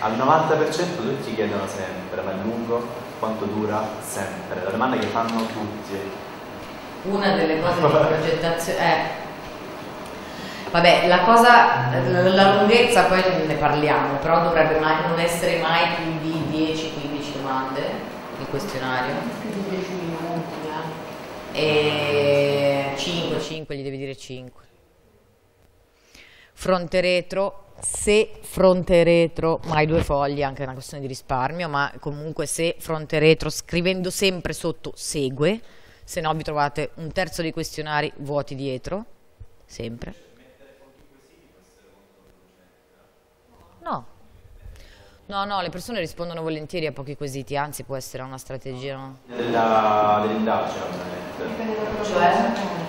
al 90% tutti chiedono sempre, ma è lungo? Quanto dura? Sempre. La domanda che fanno tutti. Una delle cose di progettazione è... Eh, vabbè, la cosa, la lunghezza poi ne parliamo, però dovrebbe mai, non essere mai più di 10-15 domande di questionario. 10 minuti, eh. E 5, 5, gli devi dire 5 fronte retro, se fronte retro, mai due fogli, anche una questione di risparmio, ma comunque se fronte retro, scrivendo sempre sotto segue, se no vi trovate un terzo dei questionari vuoti dietro, sempre. No. No, no, le persone rispondono volentieri a pochi quesiti, anzi può essere una strategia. No? Dell'indagine, ovviamente. Cioè?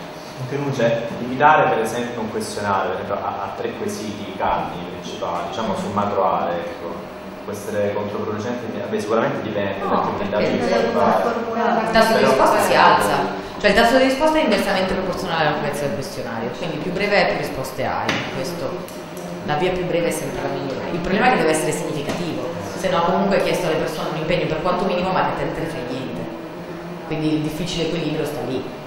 Cioè, limitare per esempio un questionario a, a tre quesiti cardini principali, diciamo summatoriale, ecco, può essere controproducente, Beh, sicuramente dipende no, perché il tasso di risposta si alza, cioè il tasso di risposta è inversamente proporzionale alla lunghezza del questionario, quindi più breve è più risposte hai, questo, la via più breve è sempre la migliore. Il problema è che deve essere significativo, se no comunque hai chiesto alle persone un impegno per quanto minimo ma che te ne frega niente, quindi il difficile equilibrio sta lì.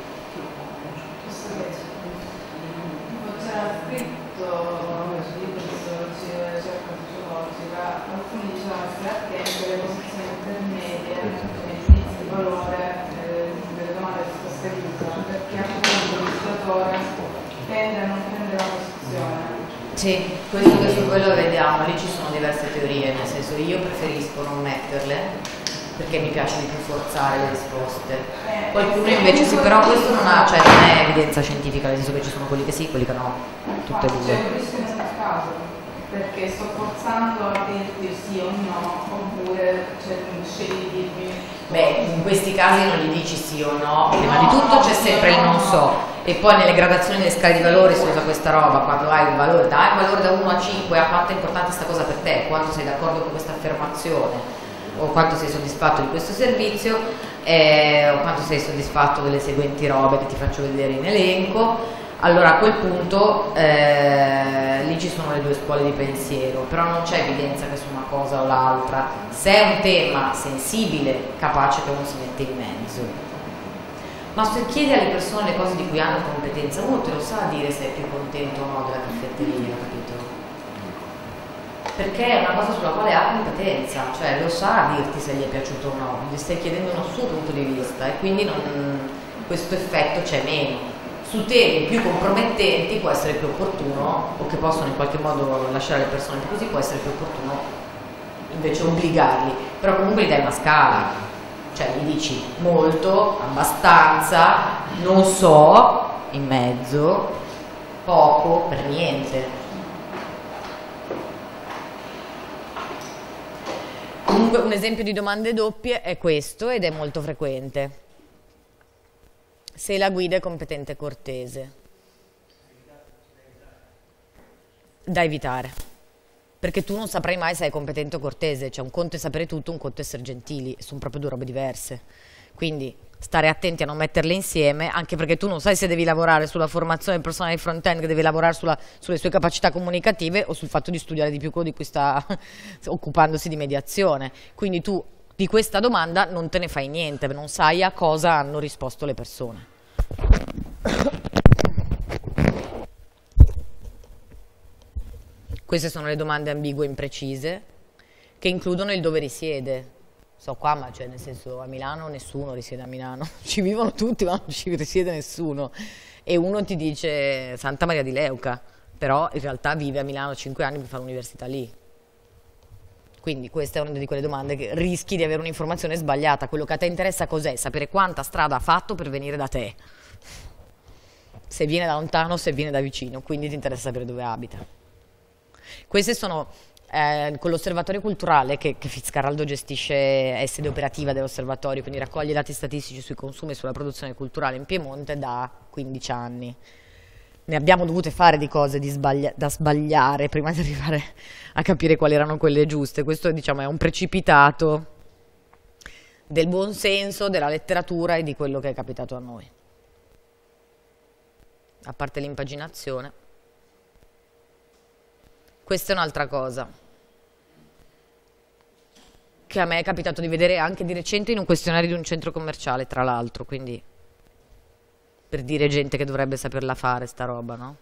Sì, questo, questo poi lo vediamo, lì ci sono diverse teorie, nel senso io preferisco non metterle perché mi piace di più forzare le risposte. Qualcuno invece sì, però questo non, ha, cioè, non è evidenza scientifica, nel senso che ci sono quelli che sì, quelli che no, tutte e due. Cioè, questo è nel caso, perché sto forzando a dirti sì o no, oppure cioè, scegli di dirmi... Beh, in questi casi non gli dici sì o no, prima di tutto c'è sempre il non so e poi nelle gradazioni delle scale di valori si usa questa roba, quando hai un valore, dai un valore da 1 a 5, a quanto è importante questa cosa per te, quanto sei d'accordo con questa affermazione o quanto sei soddisfatto di questo servizio eh, o quanto sei soddisfatto delle seguenti robe che ti faccio vedere in elenco. Allora a quel punto eh, lì ci sono le due scuole di pensiero però non c'è evidenza che su una cosa o l'altra se è un tema sensibile capace che uno si mette in mezzo ma se chiedi alle persone le cose di cui hanno competenza uno te lo sa dire se è più contento o no della caffetteria capito? perché è una cosa sulla quale ha competenza, cioè lo sa dirti se gli è piaciuto o no, gli stai chiedendo uno suo punto di vista e quindi non, questo effetto c'è meno. Su temi più compromettenti può essere più opportuno, o che possono in qualche modo lasciare le persone così, può essere più opportuno invece obbligarli, però comunque gli dai una scala, cioè gli dici molto, abbastanza, non so, in mezzo, poco, per niente. Comunque un esempio di domande doppie è questo ed è molto frequente. Se la guida è competente e cortese. Da evitare. Perché tu non saprai mai se è competente o cortese, cioè un conto è sapere tutto, un conto è essere gentili, sono proprio due robe diverse. Quindi stare attenti a non metterle insieme, anche perché tu non sai se devi lavorare sulla formazione del personale di front-end, che deve lavorare sulla, sulle sue capacità comunicative o sul fatto di studiare di più quello di cui sta occupandosi di mediazione. Quindi tu di questa domanda non te ne fai niente, non sai a cosa hanno risposto le persone. Queste sono le domande ambigue e imprecise che includono il dove risiede, so qua, ma cioè nel senso a Milano nessuno risiede a Milano, ci vivono tutti ma non ci risiede nessuno e uno ti dice Santa Maria di Leuca, però in realtà vive a Milano 5 anni per fare l'università lì. Quindi questa è una di quelle domande che rischi di avere un'informazione sbagliata, quello che a te interessa cos'è? Sapere quanta strada ha fatto per venire da te. Se viene da lontano, se viene da vicino, quindi ti interessa sapere dove abita. Queste sono eh, con l'osservatorio culturale che, che, Fitzcarraldo gestisce, è sede operativa dell'osservatorio, quindi raccoglie dati statistici sui consumi e sulla produzione culturale in Piemonte da 15 anni. Ne abbiamo dovute fare di cose di sbaglia da sbagliare prima di arrivare a capire quali erano quelle giuste. Questo diciamo, è un precipitato del buon senso, della letteratura e di quello che è capitato a noi. A parte l'impaginazione. Questa è un'altra cosa. Che a me è capitato di vedere anche di recente in un questionario di un centro commerciale, tra l'altro, quindi per dire gente che dovrebbe saperla fare sta roba, no?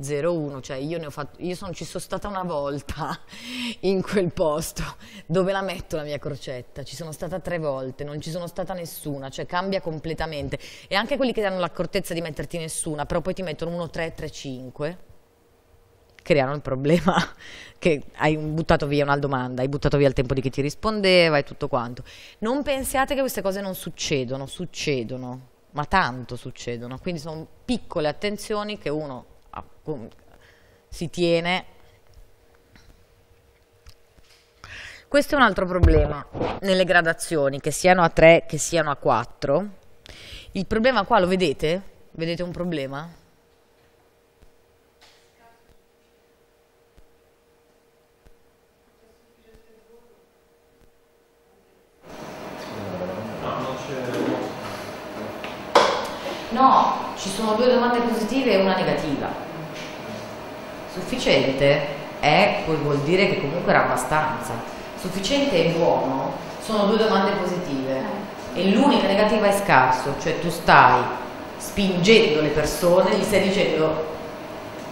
0-1, cioè io, ne ho fatto, io sono, ci sono stata una volta in quel posto dove la metto la mia crocetta, ci sono stata tre volte, non ci sono stata nessuna, cioè cambia completamente. E anche quelli che hanno l'accortezza di metterti nessuna, però poi ti mettono 1, 3, 3, 5 creano il problema che hai buttato via una domanda, hai buttato via il tempo di chi ti rispondeva e tutto quanto. Non pensiate che queste cose non succedono, succedono, ma tanto succedono, quindi sono piccole attenzioni che uno si tiene. Questo è un altro problema nelle gradazioni, che siano a 3, che siano a 4. Il problema qua lo vedete? Vedete un problema? No, ci sono due domande positive e una negativa. Sufficiente è, poi vuol dire che comunque era abbastanza. Sufficiente e buono sono due domande positive e l'unica negativa è scarso, cioè tu stai spingendo le persone, gli stai dicendo,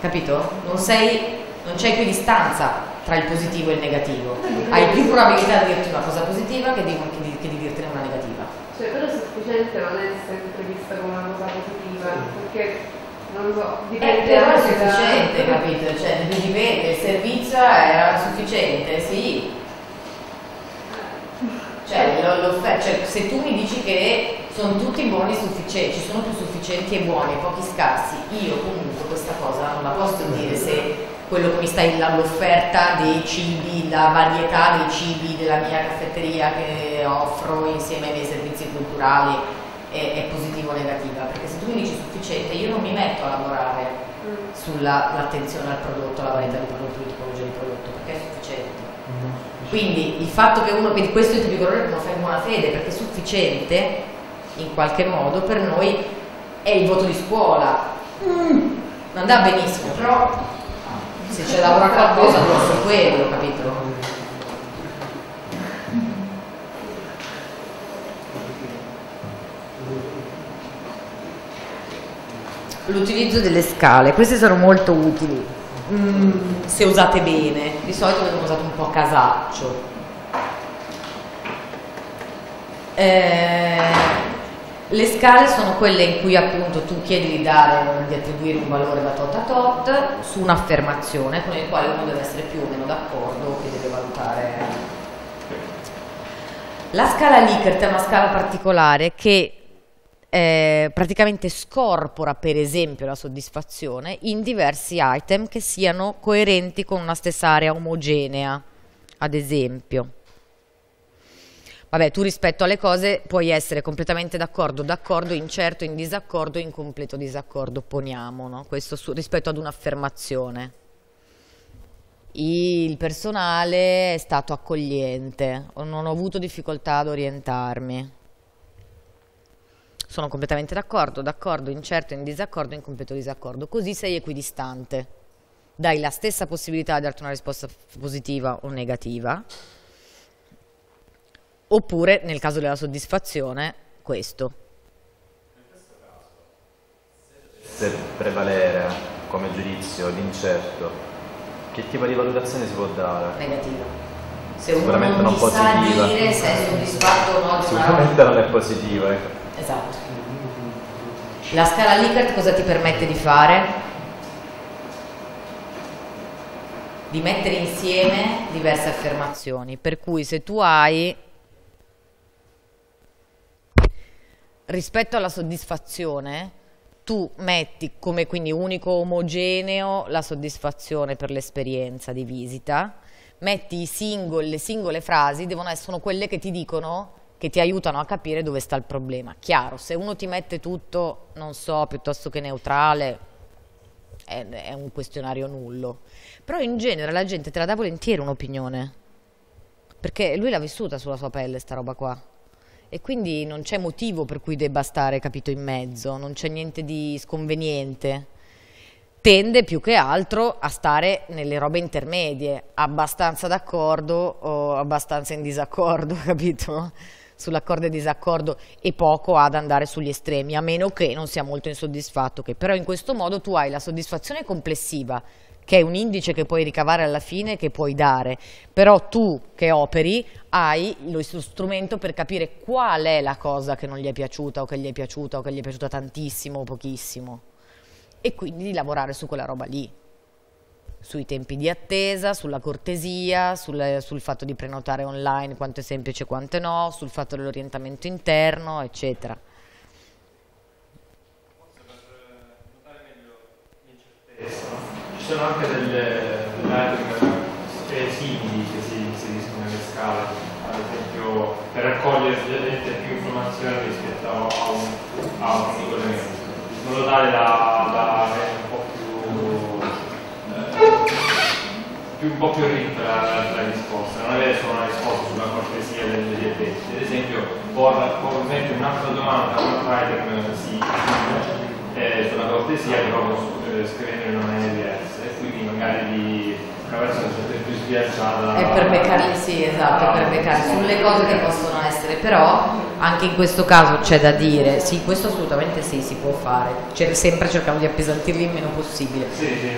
capito? Non, sei, non c'è più distanza tra il positivo e il negativo. Hai più probabilità di dirti una cosa positiva che di, che di, che di dirtene una negativa. Cioè, però sufficiente non è sempre vista come una cosa positiva, perché non lo so, dipende eh, però è sufficiente, da... capito? Cioè, dipende, il servizio era sufficiente, sì. l'offerta, cioè se tu mi dici che sono tutti buoni e sufficienti, ci sono più sufficienti e buoni e pochi scarsi, io comunque questa cosa non la posso dire se quello che mi sta l'offerta dei cibi, la varietà dei cibi della mia caffetteria che offro insieme ai miei servizi culturali è, è positivo o negativa, perché se tu mi dici sufficiente io non mi metto a lavorare mm. sull'attenzione al prodotto, alla varietà di prodotto, di tipologia di prodotto, perché è sufficiente. Mm. Quindi il fatto che uno, quindi questo è il tipico errore che non fa in buona fede, perché sufficiente in qualche modo per noi è il voto di scuola. Mm. Non andrà benissimo, però se c'è da lavora qualcosa deve essere quello, capito? L'utilizzo delle scale, queste sono molto utili mm, se usate bene, di solito vengono usate un po' a casaccio. Eh, le scale sono quelle in cui appunto tu chiedi di, dare, di attribuire un valore da tot a tot su un'affermazione con il quale uno deve essere più o meno d'accordo che deve valutare. La scala Likert è una scala particolare che eh, praticamente scorpora per esempio la soddisfazione in diversi item che siano coerenti con una stessa area omogenea, ad esempio. Vabbè, tu rispetto alle cose puoi essere completamente d'accordo, d'accordo, incerto, in disaccordo, in completo disaccordo, poniamo, no? Questo su, rispetto ad un'affermazione. Il personale è stato accogliente, non ho avuto difficoltà ad orientarmi. Sono completamente d'accordo, d'accordo, incerto, in disaccordo, in completo disaccordo. Così sei equidistante. Dai la stessa possibilità di darti una risposta positiva o negativa oppure nel caso della soddisfazione questo. Se prevalere come giudizio l'incerto, che tipo di valutazione si può dare? Negativa. Se Sicuramente uno non, non sa dire se è soddisfatto o no Sicuramente non è positiva. Ecco. Esatto. La scala Likert cosa ti permette di fare? Di mettere insieme diverse affermazioni, per cui se tu hai rispetto alla soddisfazione tu metti come quindi unico omogeneo la soddisfazione per l'esperienza di visita, metti singoli, le singole frasi, devono essere quelle che ti dicono, che ti aiutano a capire dove sta il problema. Chiaro, se uno ti mette tutto, non so, piuttosto che neutrale, è, è un questionario nullo. Però in genere la gente te la dà volentieri un'opinione, perché lui l'ha vissuta sulla sua pelle sta roba qua e quindi non c'è motivo per cui debba stare capito in mezzo, non c'è niente di sconveniente. Tende più che altro a stare nelle robe intermedie, abbastanza d'accordo o abbastanza in disaccordo, capito? Sull'accordo e disaccordo e poco ad andare sugli estremi, a meno che non sia molto insoddisfatto. Che però in questo modo tu hai la soddisfazione complessiva che è un indice che puoi ricavare alla fine, che puoi dare, però tu che operi hai lo strumento per capire qual è la cosa che non gli è piaciuta o che gli è piaciuta o che gli è piaciuta tantissimo o pochissimo. E quindi di lavorare su quella roba lì sui tempi di attesa, sulla cortesia, sul, sul fatto di prenotare online quanto è semplice e quanto no, sul fatto dell'orientamento interno, eccetera. Forse per notare meglio l'incertezza, ci sono anche delle pattern simili che si inseriscono nelle scale, ad esempio per raccogliere più informazioni rispetto a un, a un elemento, in modo tale da, da più, un po' più ricca la, la, risposta, non avere solo una risposta sulla cortesia degli addetti. Ad esempio, mettere un'altra domanda, un item sì, eh, sulla cortesia, però eh, scrivendo in una maniera diversa quindi magari di attraverso una scelta più sbilanciata. È per beccarli, sì, esatto, è per beccarli sulle cose che possono essere, però anche in questo caso c'è da dire, sì, questo assolutamente sì, si può fare, cioè, sempre cercando di appesantirli il meno possibile. Sì, sì,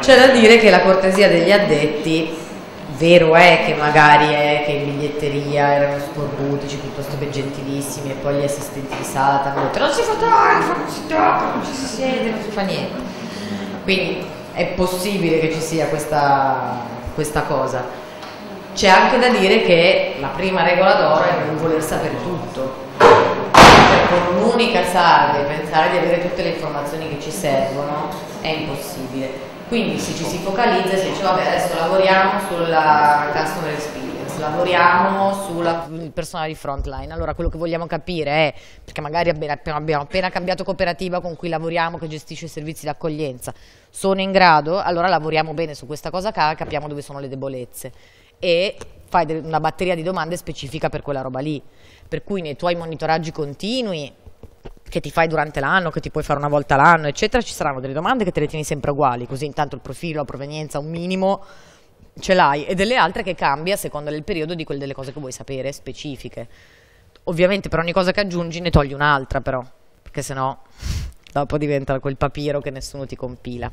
c'è da dire che la cortesia degli addetti vero è che magari è che in biglietteria erano scorbutici piuttosto che gentilissimi e poi gli assistenti di sala hanno detto non si fotografa, non si tocca, non ci si siede, non si fa niente. Quindi è possibile che ci sia questa, questa cosa. C'è anche da dire che la prima regola d'oro è non voler sapere tutto. Cioè, con un'unica salve pensare di avere tutte le informazioni che ci servono è impossibile. Quindi se ci si focalizza, si dice vabbè adesso lavoriamo sulla customer experience, lavoriamo sul personale di frontline, allora quello che vogliamo capire è, perché magari abbiamo appena cambiato cooperativa con cui lavoriamo che gestisce i servizi di accoglienza, sono in grado, allora lavoriamo bene su questa cosa qua, capiamo dove sono le debolezze. E fai una batteria di domande specifica per quella roba lì, per cui nei tuoi monitoraggi continui che ti fai durante l'anno, che ti puoi fare una volta l'anno, eccetera, ci saranno delle domande che te le tieni sempre uguali, così intanto il profilo, la provenienza, un minimo ce l'hai, e delle altre che cambia a seconda del periodo di quelle delle cose che vuoi sapere, specifiche. Ovviamente per ogni cosa che aggiungi ne togli un'altra però, perché sennò dopo diventa quel papiro che nessuno ti compila.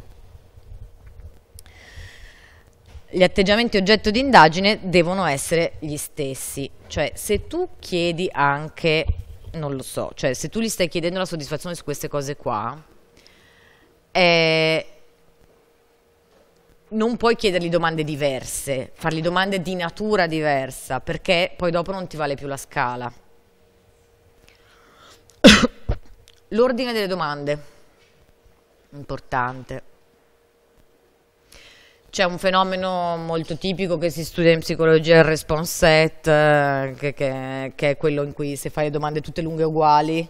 Gli atteggiamenti oggetto di indagine devono essere gli stessi, cioè se tu chiedi anche non lo so, cioè se tu gli stai chiedendo la soddisfazione su queste cose qua, eh, non puoi chiedergli domande diverse, fargli domande di natura diversa, perché poi dopo non ti vale più la scala. L'ordine delle domande, importante. C'è un fenomeno molto tipico che si studia in psicologia, il response set, eh, che, che, che, è quello in cui se fai le domande tutte lunghe uguali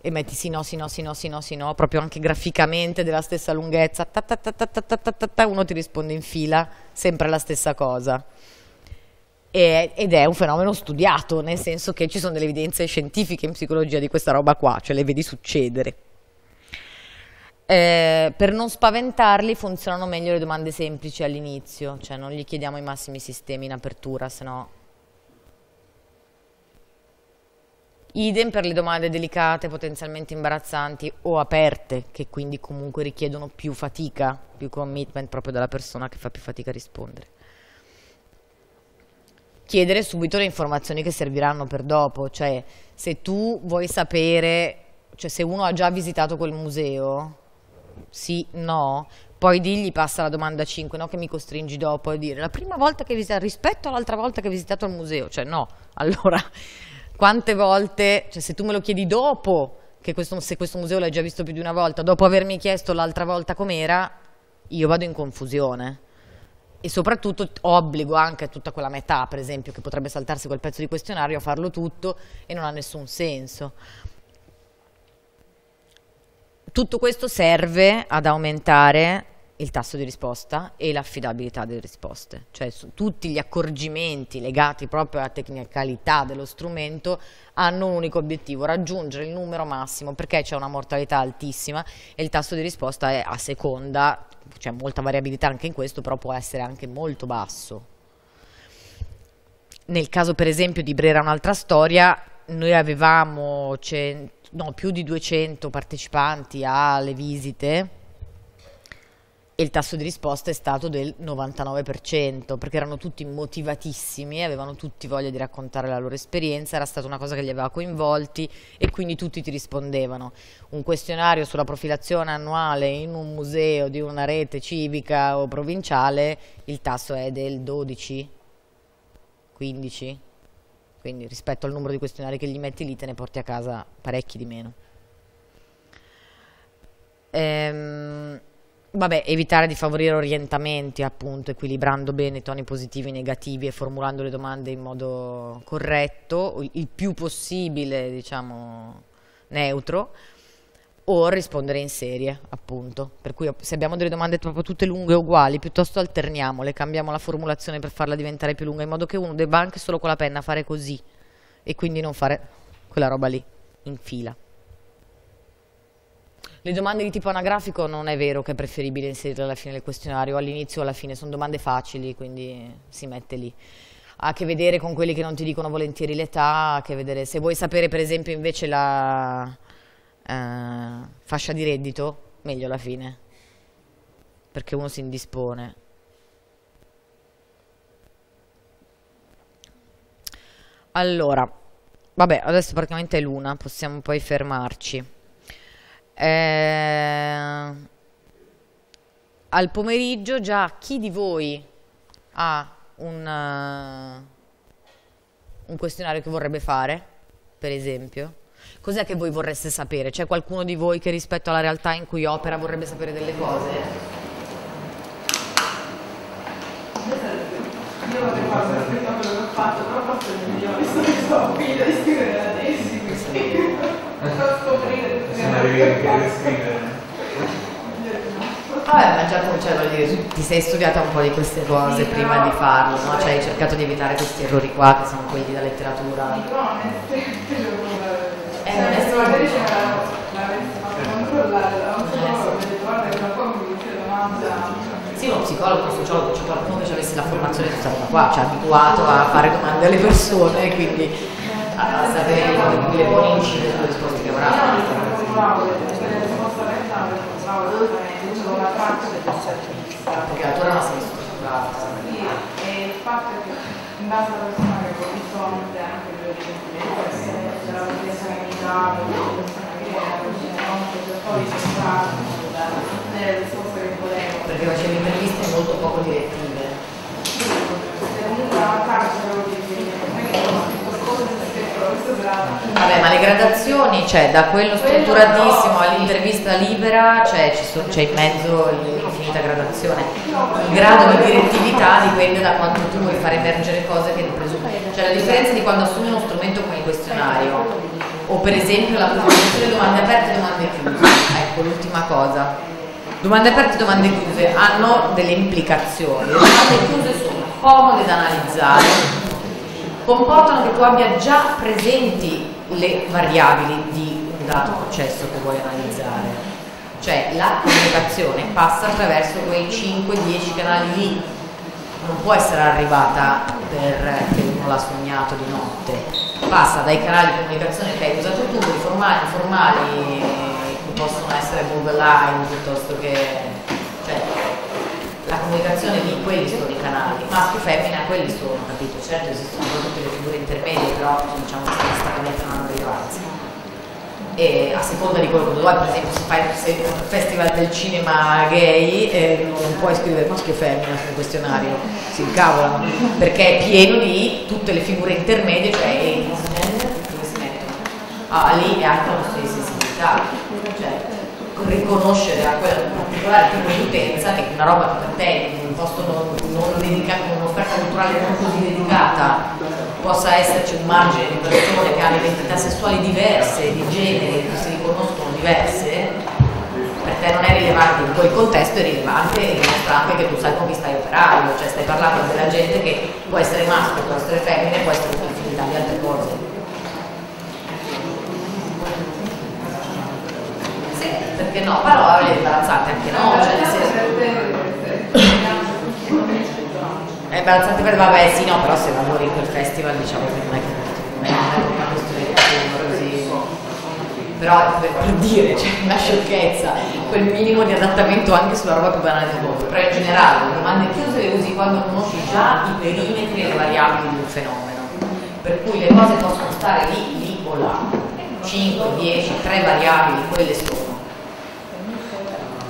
e metti sì no, sì no, sì no, sì no, sì no, proprio anche graficamente della stessa lunghezza, ta ta ta uno ti risponde in fila, sempre la stessa cosa. E, ed è un fenomeno studiato, nel senso che ci sono delle evidenze scientifiche in psicologia di questa roba qua, cioè le vedi succedere. Eh, per non spaventarli funzionano meglio le domande semplici all'inizio, cioè non gli chiediamo i massimi sistemi in apertura, se no... Idem per le domande delicate, potenzialmente imbarazzanti o aperte, che quindi comunque richiedono più fatica, più commitment proprio dalla persona che fa più fatica a rispondere. Chiedere subito le informazioni che serviranno per dopo, cioè se tu vuoi sapere, cioè se uno ha già visitato quel museo, sì, no, poi digli passa la domanda 5, no che mi costringi dopo a dire la prima volta che visitato rispetto all'altra volta che hai visitato il museo, cioè no, allora quante volte, cioè se tu me lo chiedi dopo che questo, se questo museo l'hai già visto più di una volta, dopo avermi chiesto l'altra volta com'era, io vado in confusione e soprattutto obbligo anche tutta quella metà, per esempio, che potrebbe saltarsi quel pezzo di questionario a farlo tutto e non ha nessun senso. Tutto questo serve ad aumentare il tasso di risposta e l'affidabilità delle risposte, cioè tutti gli accorgimenti legati proprio alla tecnicalità dello strumento hanno un unico obiettivo, raggiungere il numero massimo perché c'è una mortalità altissima e il tasso di risposta è a seconda, c'è molta variabilità anche in questo, però può essere anche molto basso. Nel caso per esempio di Brera un'altra storia, noi avevamo no, più di 200 partecipanti alle visite e il tasso di risposta è stato del 99% perché erano tutti motivatissimi, avevano tutti voglia di raccontare la loro esperienza, era stata una cosa che li aveva coinvolti e quindi tutti ti rispondevano. Un questionario sulla profilazione annuale in un museo di una rete civica o provinciale, il tasso è del 12, 15 quindi rispetto al numero di questionari che gli metti lì te ne porti a casa parecchi di meno. Ehm, vabbè, evitare di favorire orientamenti, appunto, equilibrando bene i toni positivi e negativi e formulando le domande in modo corretto, il più possibile, diciamo, neutro o rispondere in serie, appunto. Per cui se abbiamo delle domande proprio tutte lunghe e uguali, piuttosto alterniamole, cambiamo la formulazione per farla diventare più lunga, in modo che uno debba anche solo con la penna fare così e quindi non fare quella roba lì, in fila. Le domande di tipo anagrafico non è vero che è preferibile inserirle alla fine del questionario, all'inizio o alla fine, sono domande facili, quindi si mette lì ha a che vedere con quelli che non ti dicono volentieri l'età, ha a che vedere se vuoi sapere per esempio invece la, eh, fascia di reddito, meglio alla fine, perché uno si indispone. Allora, vabbè, adesso praticamente è l'una, possiamo poi fermarci. Eh, al pomeriggio già chi di voi ha un, uh, un questionario che vorrebbe fare, per esempio? Cos'è che voi vorreste sapere? C'è qualcuno di voi che rispetto alla realtà in cui opera vorrebbe sapere delle cose? Io vorrei fare quello che ho fatto, però forse è migliore, sto finita di scrivere la tesi, quindi sto scoprire Vabbè, ma già cioè, voglio dire, ti sei studiata un po' di queste cose sì, prima di farlo, no? Cioè hai cercato di evitare questi errori qua che sono quelli da letteratura. Sì, però onestamente eh, non è stato magari ce l'avessi fatto controllare un psicologo, ho detto guarda che da poco mi questa domanda. Sì, uno psicologo, uno sociologo, c'è qualcuno che avesse la formazione roba qua, cioè abituato a fare domande alle persone, quindi a sapere le buone incidere sulle risposte che avrà. Non formulavo le risposte aperta, le formulavo assolutamente la traccia dell'intervista. Perché la tua non sei strutturata. Sì, e il fatto è che in base alla persona che ho fronte, anche per l'esempio, della professione militare, della persona che era vicino a per poi cercare di ottenere le risposte che volevo. Perché facevi interviste molto poco direttive. Sì, comunque la traccia avevo di Vabbè, ma le gradazioni, cioè da quello strutturatissimo all'intervista libera, cioè c'è in mezzo l'infinita gradazione. Il grado di direttività dipende da quanto tu vuoi fare emergere cose che ne presuppongono. Cioè la differenza di quando assumi uno strumento come il questionario, o per esempio la presentazione domande aperte e domande chiuse. Ecco, l'ultima cosa. Domande aperte e domande chiuse hanno delle implicazioni. Le domande chiuse sono comode da analizzare, comportano che tu abbia già presenti le variabili di un dato processo che vuoi analizzare. Cioè la comunicazione passa attraverso quei 5-10 canali lì, non può essere arrivata perché uno l'ha sognato di notte, passa dai canali di comunicazione che hai usato tu, quelli formali, informali, che possono essere borderline piuttosto che... Cioè, la comunicazione di quelli sono i canali, maschio e femmina quelli sono, capito? Certo esistono tutte le figure intermedie, però diciamo che staccamente non hanno rilevanza. E a seconda di quello che vuoi, per esempio se fai un festival del cinema gay eh, non puoi scrivere maschio e femmina sul questionario, si incavolano, perché è pieno di tutte le figure intermedie, cioè e, dove si mettono? Ah, lì è anche una sensibilità. Cioè, riconoscere a quel particolare tipo di utenza che una roba che per te in un posto non, non dedicato, un'offerta culturale non così dedicata possa esserci un margine di persone che hanno identità sessuali diverse, di genere che si riconoscono diverse, per te non è rilevante, in quel contesto è rilevante anche che tu sai con chi stai operando, cioè stai parlando della gente che può essere maschio, può essere femmina, può essere un'infinità di altre cose. Perché no, parole imbarazzate anche no, cioè nel senso... È imbarazzante per vabbè sì no, però se lavori in quel festival diciamo che non è che una questione di così. Però per, per dire, cioè una sciocchezza, quel minimo di adattamento anche sulla roba più banale del mondo. Però in generale le domande chiuse le usi quando conosci già i perimetri e le variabili di un fenomeno. Per cui le cose possono stare lì, lì o là. 5, 10, 3 variabili, quelle sono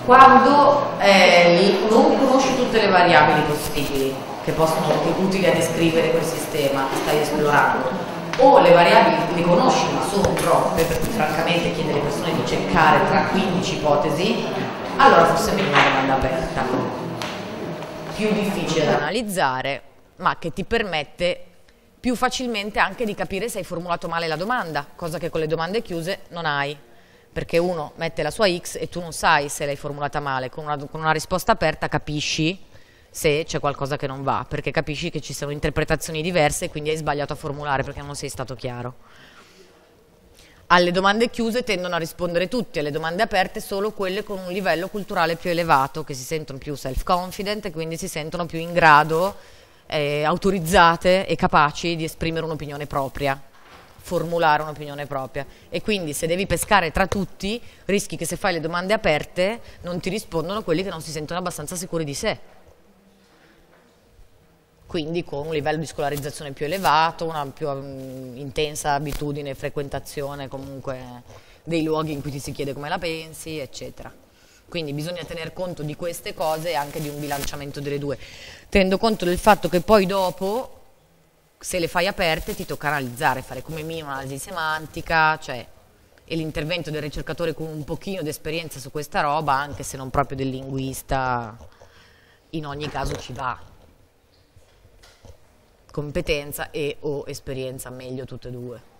quando eh, non conosci tutte le variabili possibili che possono essere utili a descrivere quel sistema che stai esplorando. O le variabili le conosci ma sono troppe per cui francamente chiedere alle persone di cercare tra 15 ipotesi allora forse è meglio una domanda aperta. Più difficile da analizzare ma che ti permette più facilmente anche di capire se hai formulato male la domanda cosa che con le domande chiuse non hai perché uno mette la sua X e tu non sai se l'hai formulata male, con una, con una risposta aperta capisci se c'è qualcosa che non va, perché capisci che ci sono interpretazioni diverse e quindi hai sbagliato a formulare perché non sei stato chiaro. Alle domande chiuse tendono a rispondere tutti, alle domande aperte solo quelle con un livello culturale più elevato, che si sentono più self-confident e quindi si sentono più in grado, eh, autorizzate e capaci di esprimere un'opinione propria formulare un'opinione propria e quindi se devi pescare tra tutti rischi che se fai le domande aperte non ti rispondono quelli che non si sentono abbastanza sicuri di sé quindi con un livello di scolarizzazione più elevato, una più um, intensa abitudine e frequentazione comunque dei luoghi in cui ti si chiede come la pensi, eccetera. Quindi bisogna tener conto di queste cose e anche di un bilanciamento delle due. Tenendo conto del fatto che poi dopo, se le fai aperte, ti tocca analizzare, fare come minimo un'analisi semantica, cioè, e l'intervento del ricercatore con un pochino di esperienza su questa roba, anche se non proprio del linguista, in ogni caso ci va. Competenza e o esperienza, meglio tutte e due.